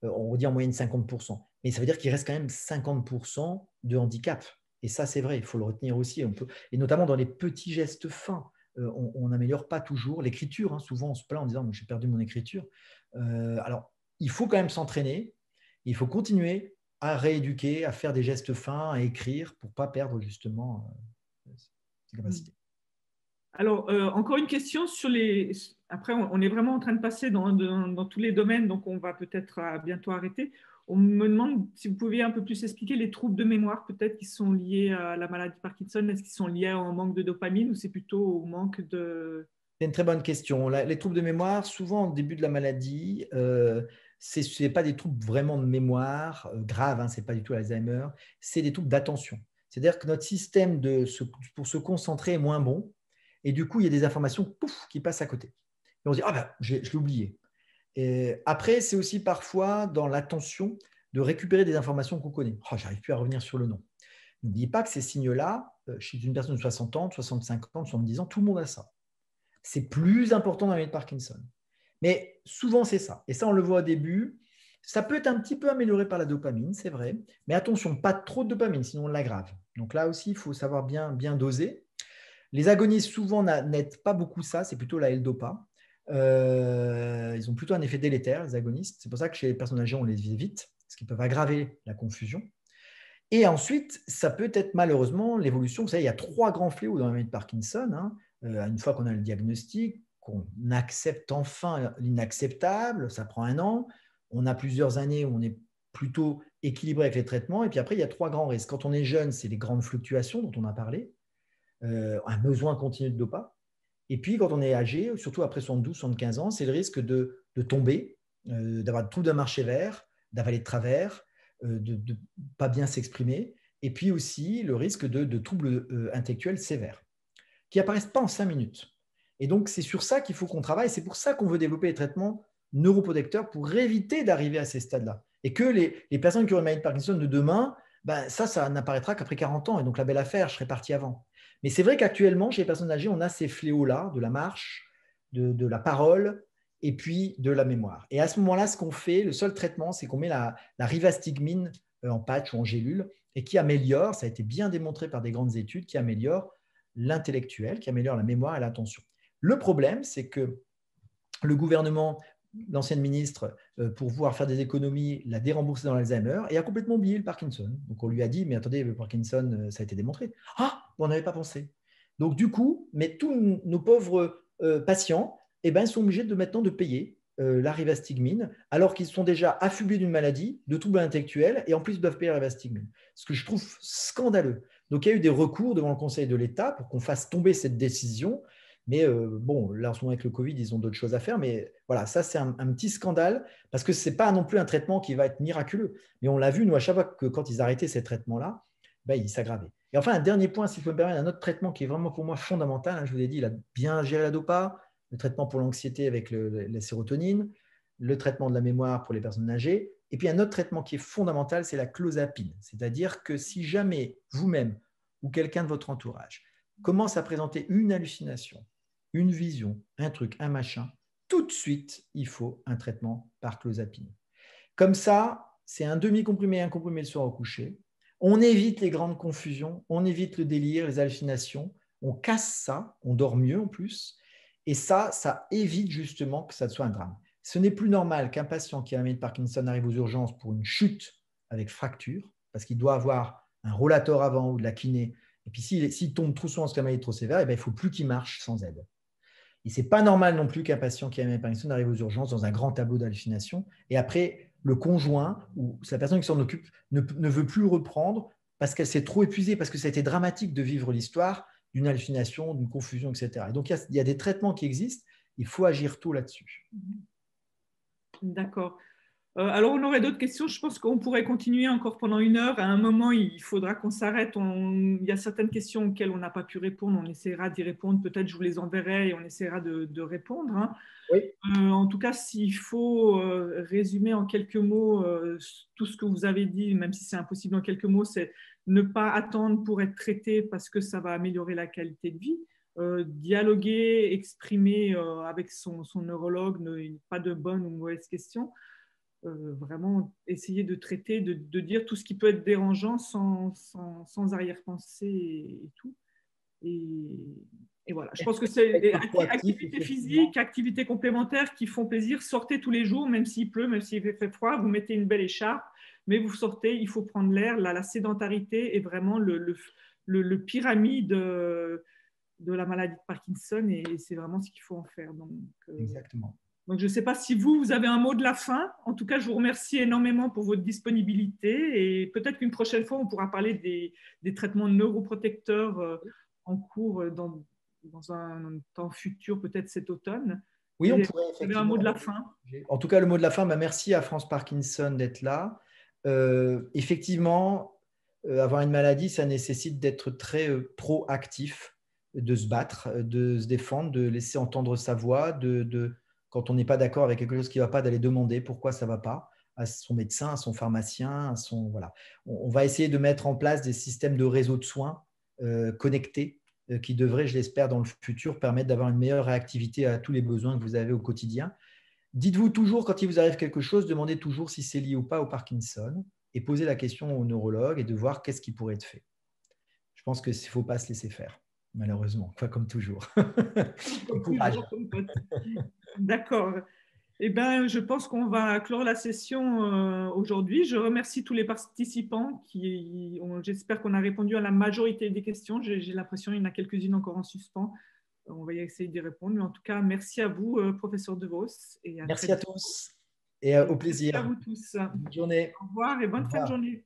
euh, On dire en moyenne 50% mais ça veut dire qu'il reste quand même 50% de handicap. Et ça, c'est vrai, il faut le retenir aussi. On peut, et notamment dans les petits gestes fins. on n'améliore pas toujours. L'écriture, hein, souvent on se plaint en disant j'ai perdu mon écriture. Euh, alors, il faut quand même s'entraîner. Il faut continuer à rééduquer, à faire des gestes fins, à écrire pour ne pas perdre justement euh, ses capacités. Alors, euh, encore une question sur les. Après, on est vraiment en train de passer dans, dans, tous les domaines, donc on va peut-être bientôt arrêter. On me demande si vous pouviez un peu plus expliquer les troubles de mémoire, peut-être qui sont liés à la maladie de Parkinson. Est-ce qu'ils sont liés au manque de dopamine ou c'est plutôt au manque de, c'est une très bonne question. Les troubles de mémoire, souvent au début de la maladie, euh, ce n'est pas des troubles vraiment de mémoire euh, graves, hein, ce n'est pas du tout Alzheimer, c'est des troubles d'attention. C'est-à-dire que notre système de pour se concentrer est moins bon, et du coup, il y a des informations qui passent à côté. Et on se dit, ah ben, je, l'ai oublié. Après, c'est aussi parfois dans l'attention de récupérer des informations qu'on connaît. Oh, J'arrive plus à revenir sur le nom. N'oubliez pas que ces signes-là, euh, chez une personne de 60 ans, 65 ans, 70 ans, tout le monde a ça c'est plus important dans la de Parkinson. Mais souvent, c'est ça. Et ça, on le voit au début. Ça peut être un petit peu amélioré par la dopamine, c'est vrai. Mais attention, pas trop de dopamine, sinon on l'aggrave. Donc là aussi, il faut savoir bien, bien doser. Les agonistes, souvent, n'aident pas beaucoup ça. C'est plutôt la L-Dopa. Euh, ils ont plutôt un effet délétère, les agonistes. C'est pour ça que chez les personnes âgées, on les évite, parce qu'ils peuvent aggraver la confusion. Et ensuite, ça peut être malheureusement l'évolution. Vous savez, il y a trois grands fléaux dans la maladie de Parkinson. Hein. Euh, une fois qu'on a le diagnostic, qu'on accepte enfin l'inacceptable, ça prend un an. On a plusieurs années où on est plutôt équilibré avec les traitements. Et puis après, il y a trois grands risques. Quand on est jeune, c'est les grandes fluctuations dont on a parlé, euh, un besoin continu de dopa. Et puis, quand on est âgé, surtout après 72, 75 ans, c'est le risque de, tomber, euh, d'avoir tout d'un marché vert, d'avaler de travers, de ne pas bien s'exprimer. Et puis aussi le risque de troubles intellectuels sévères qui apparaissent pas en cinq minutes. Et donc, c'est sur ça qu'il faut qu'on travaille. C'est pour ça qu'on veut développer les traitements neuroprotecteurs pour éviter d'arriver à ces stades-là. Et que les, personnes qui ont une maladie de Parkinson de demain, ben, ça, ça n'apparaîtra qu'après 40 ans. Et donc, la belle affaire, je serais parti avant. Mais c'est vrai qu'actuellement, chez les personnes âgées, on a ces fléaux-là de la marche, de, la parole et puis de la mémoire. Et à ce moment-là, ce qu'on fait, le seul traitement, c'est qu'on met la, rivastigmine euh, en patch ou en gélule et qui améliore, ça a été bien démontré par des grandes études, qui améliore l'intellectuel, qui améliore la mémoire et l'attention. Le problème, c'est que le gouvernement, l'ancienne ministre, euh, pour pouvoir faire des économies, l'a déremboursé dans l'Alzheimer et a complètement oublié le Parkinson. Donc on lui a dit, mais attendez, le Parkinson, euh, ça a été démontré. Ah, on n'avait pas pensé. Donc du coup, mais tous nos pauvres patients eh ben, ils sont obligés de maintenant de payer euh, la rivastigmine, alors qu'ils sont déjà affublés d'une maladie, de troubles intellectuels, et en plus doivent payer la rivastigmine. Ce que je trouve scandaleux. Donc il y a eu des recours devant le Conseil de l'État pour qu'on fasse tomber cette décision. Mais euh, bon, là, en ce moment, avec le Covid, ils ont d'autres choses à faire. Mais voilà, ça, c'est un, petit scandale parce que ce n'est pas non plus un traitement qui va être miraculeux. Mais on l'a vu, nous, à chaque fois que quand ils arrêtaient ces traitements-là, ben, ils s'aggravaient. Et enfin, un dernier point, si je peux me permettre, un autre traitement qui est vraiment pour moi fondamental. Hein, je vous l'ai dit, il a bien géré la dopa, le traitement pour l'anxiété avec la sérotonine, le traitement de la mémoire pour les personnes âgées. Et puis un autre traitement qui est fondamental, c'est la clozapine. C'est-à-dire que si jamais vous-même ou quelqu'un de votre entourage commence à présenter une hallucination, une vision, un truc, un machin, tout de suite, il faut un traitement par clozapine. Comme ça, c'est un demi-comprimé, un comprimé le soir au coucher. On évite les grandes confusions, on évite le délire, les hallucinations, on casse ça, on dort mieux en plus, et ça, ça évite justement que ça soit un drame. Ce n'est plus normal qu'un patient qui a un de Parkinson arrive aux urgences pour une chute avec fracture, parce qu'il doit avoir un rollator avant ou de la kiné. Et puis s'il tombe trop souvent parce qu'un trop sévère, eh ben, il ne faut plus qu'il marche sans aide. Et ce n'est pas normal non plus qu'un patient qui a un Parkinson arrive aux urgences dans un grand tableau d'hallucination. Et après, le conjoint ou la personne qui s'en occupe ne, veut plus reprendre parce qu'elle s'est trop épuisée, parce que ça a été dramatique de vivre l'histoire d'une hallucination, d'une confusion, etc. donc, il y, a, des traitements qui existent, il faut agir tôt là-dessus. D'accord. Euh, alors, on aurait d'autres questions. Je pense qu'on pourrait continuer encore pendant une heure. À un moment, il faudra qu'on s'arrête. Il y a certaines questions auxquelles on n'a pas pu répondre. On essaiera d'y répondre. Peut-être je vous les enverrai et on essaiera de, répondre. Hein. Oui. Euh, en tout cas, s'il faut euh, résumer en quelques mots tout ce que vous avez dit, même si c'est impossible en quelques mots, c'est ne pas attendre pour être traité parce que ça va améliorer la qualité de vie. Euh, dialoguer, exprimer euh, avec son, neurologue, ne, pas de bonnes ou mauvaises questions. Euh, vraiment essayer de traiter, de, dire tout ce qui peut être dérangeant sans, sans, arrière-pensée et, tout. Et, voilà, je pense que c'est des activités physiques, activités complémentaires qui font plaisir. Sortez tous les jours, même s'il pleut, même s'il fait froid, vous mettez une belle écharpe mais vous sortez, il faut prendre l'air. La, sédentarité est vraiment le, le, pyramide de, la maladie de Parkinson et c'est vraiment ce qu'il faut en faire. Donc, euh, Exactement. Donc, je ne sais pas si vous, vous avez un mot de la fin. En tout cas, je vous remercie énormément pour votre disponibilité et peut-être qu'une prochaine fois, on pourra parler des, des traitements neuroprotecteurs euh, en cours euh, dans, dans un temps futur, peut-être cet automne. Oui, on pourrait. Avez un mot de la fin? En tout cas, le mot de la fin, bah, merci à France Parkinson d'être là. Euh, effectivement, avoir une maladie, ça nécessite d'être très proactif, de se battre, de se défendre, de laisser entendre sa voix, quand on n'est pas d'accord avec quelque chose qui ne va pas, d'aller demander pourquoi ça ne va pas à son médecin, à son pharmacien, à son. On, va essayer de mettre en place des systèmes de réseau de soins connectés qui devraient, je l'espère, dans le futur permettre d'avoir une meilleure réactivité à tous les besoins que vous avez au quotidien. Dites-vous toujours, quand il vous arrive quelque chose, demandez toujours si c'est lié ou pas au Parkinson et posez la question au neurologue et de voir qu'est-ce qui pourrait être fait. Je pense qu'il ne faut pas se laisser faire, malheureusement, comme toujours. D'accord. Eh bien, je pense qu'on va clore la session euh, aujourd'hui. Je remercie tous les participants. qui, J'espère qu'on a répondu à la majorité des questions. J'ai l'impression qu'il y en a quelques-unes encore en suspens on va y essayer d'y répondre. Mais en tout cas, merci à vous, euh, professeur De Vos. Et merci à tous et euh, au plaisir. Merci à vous tous. Bonne journée. Au revoir et bonne fin de journée.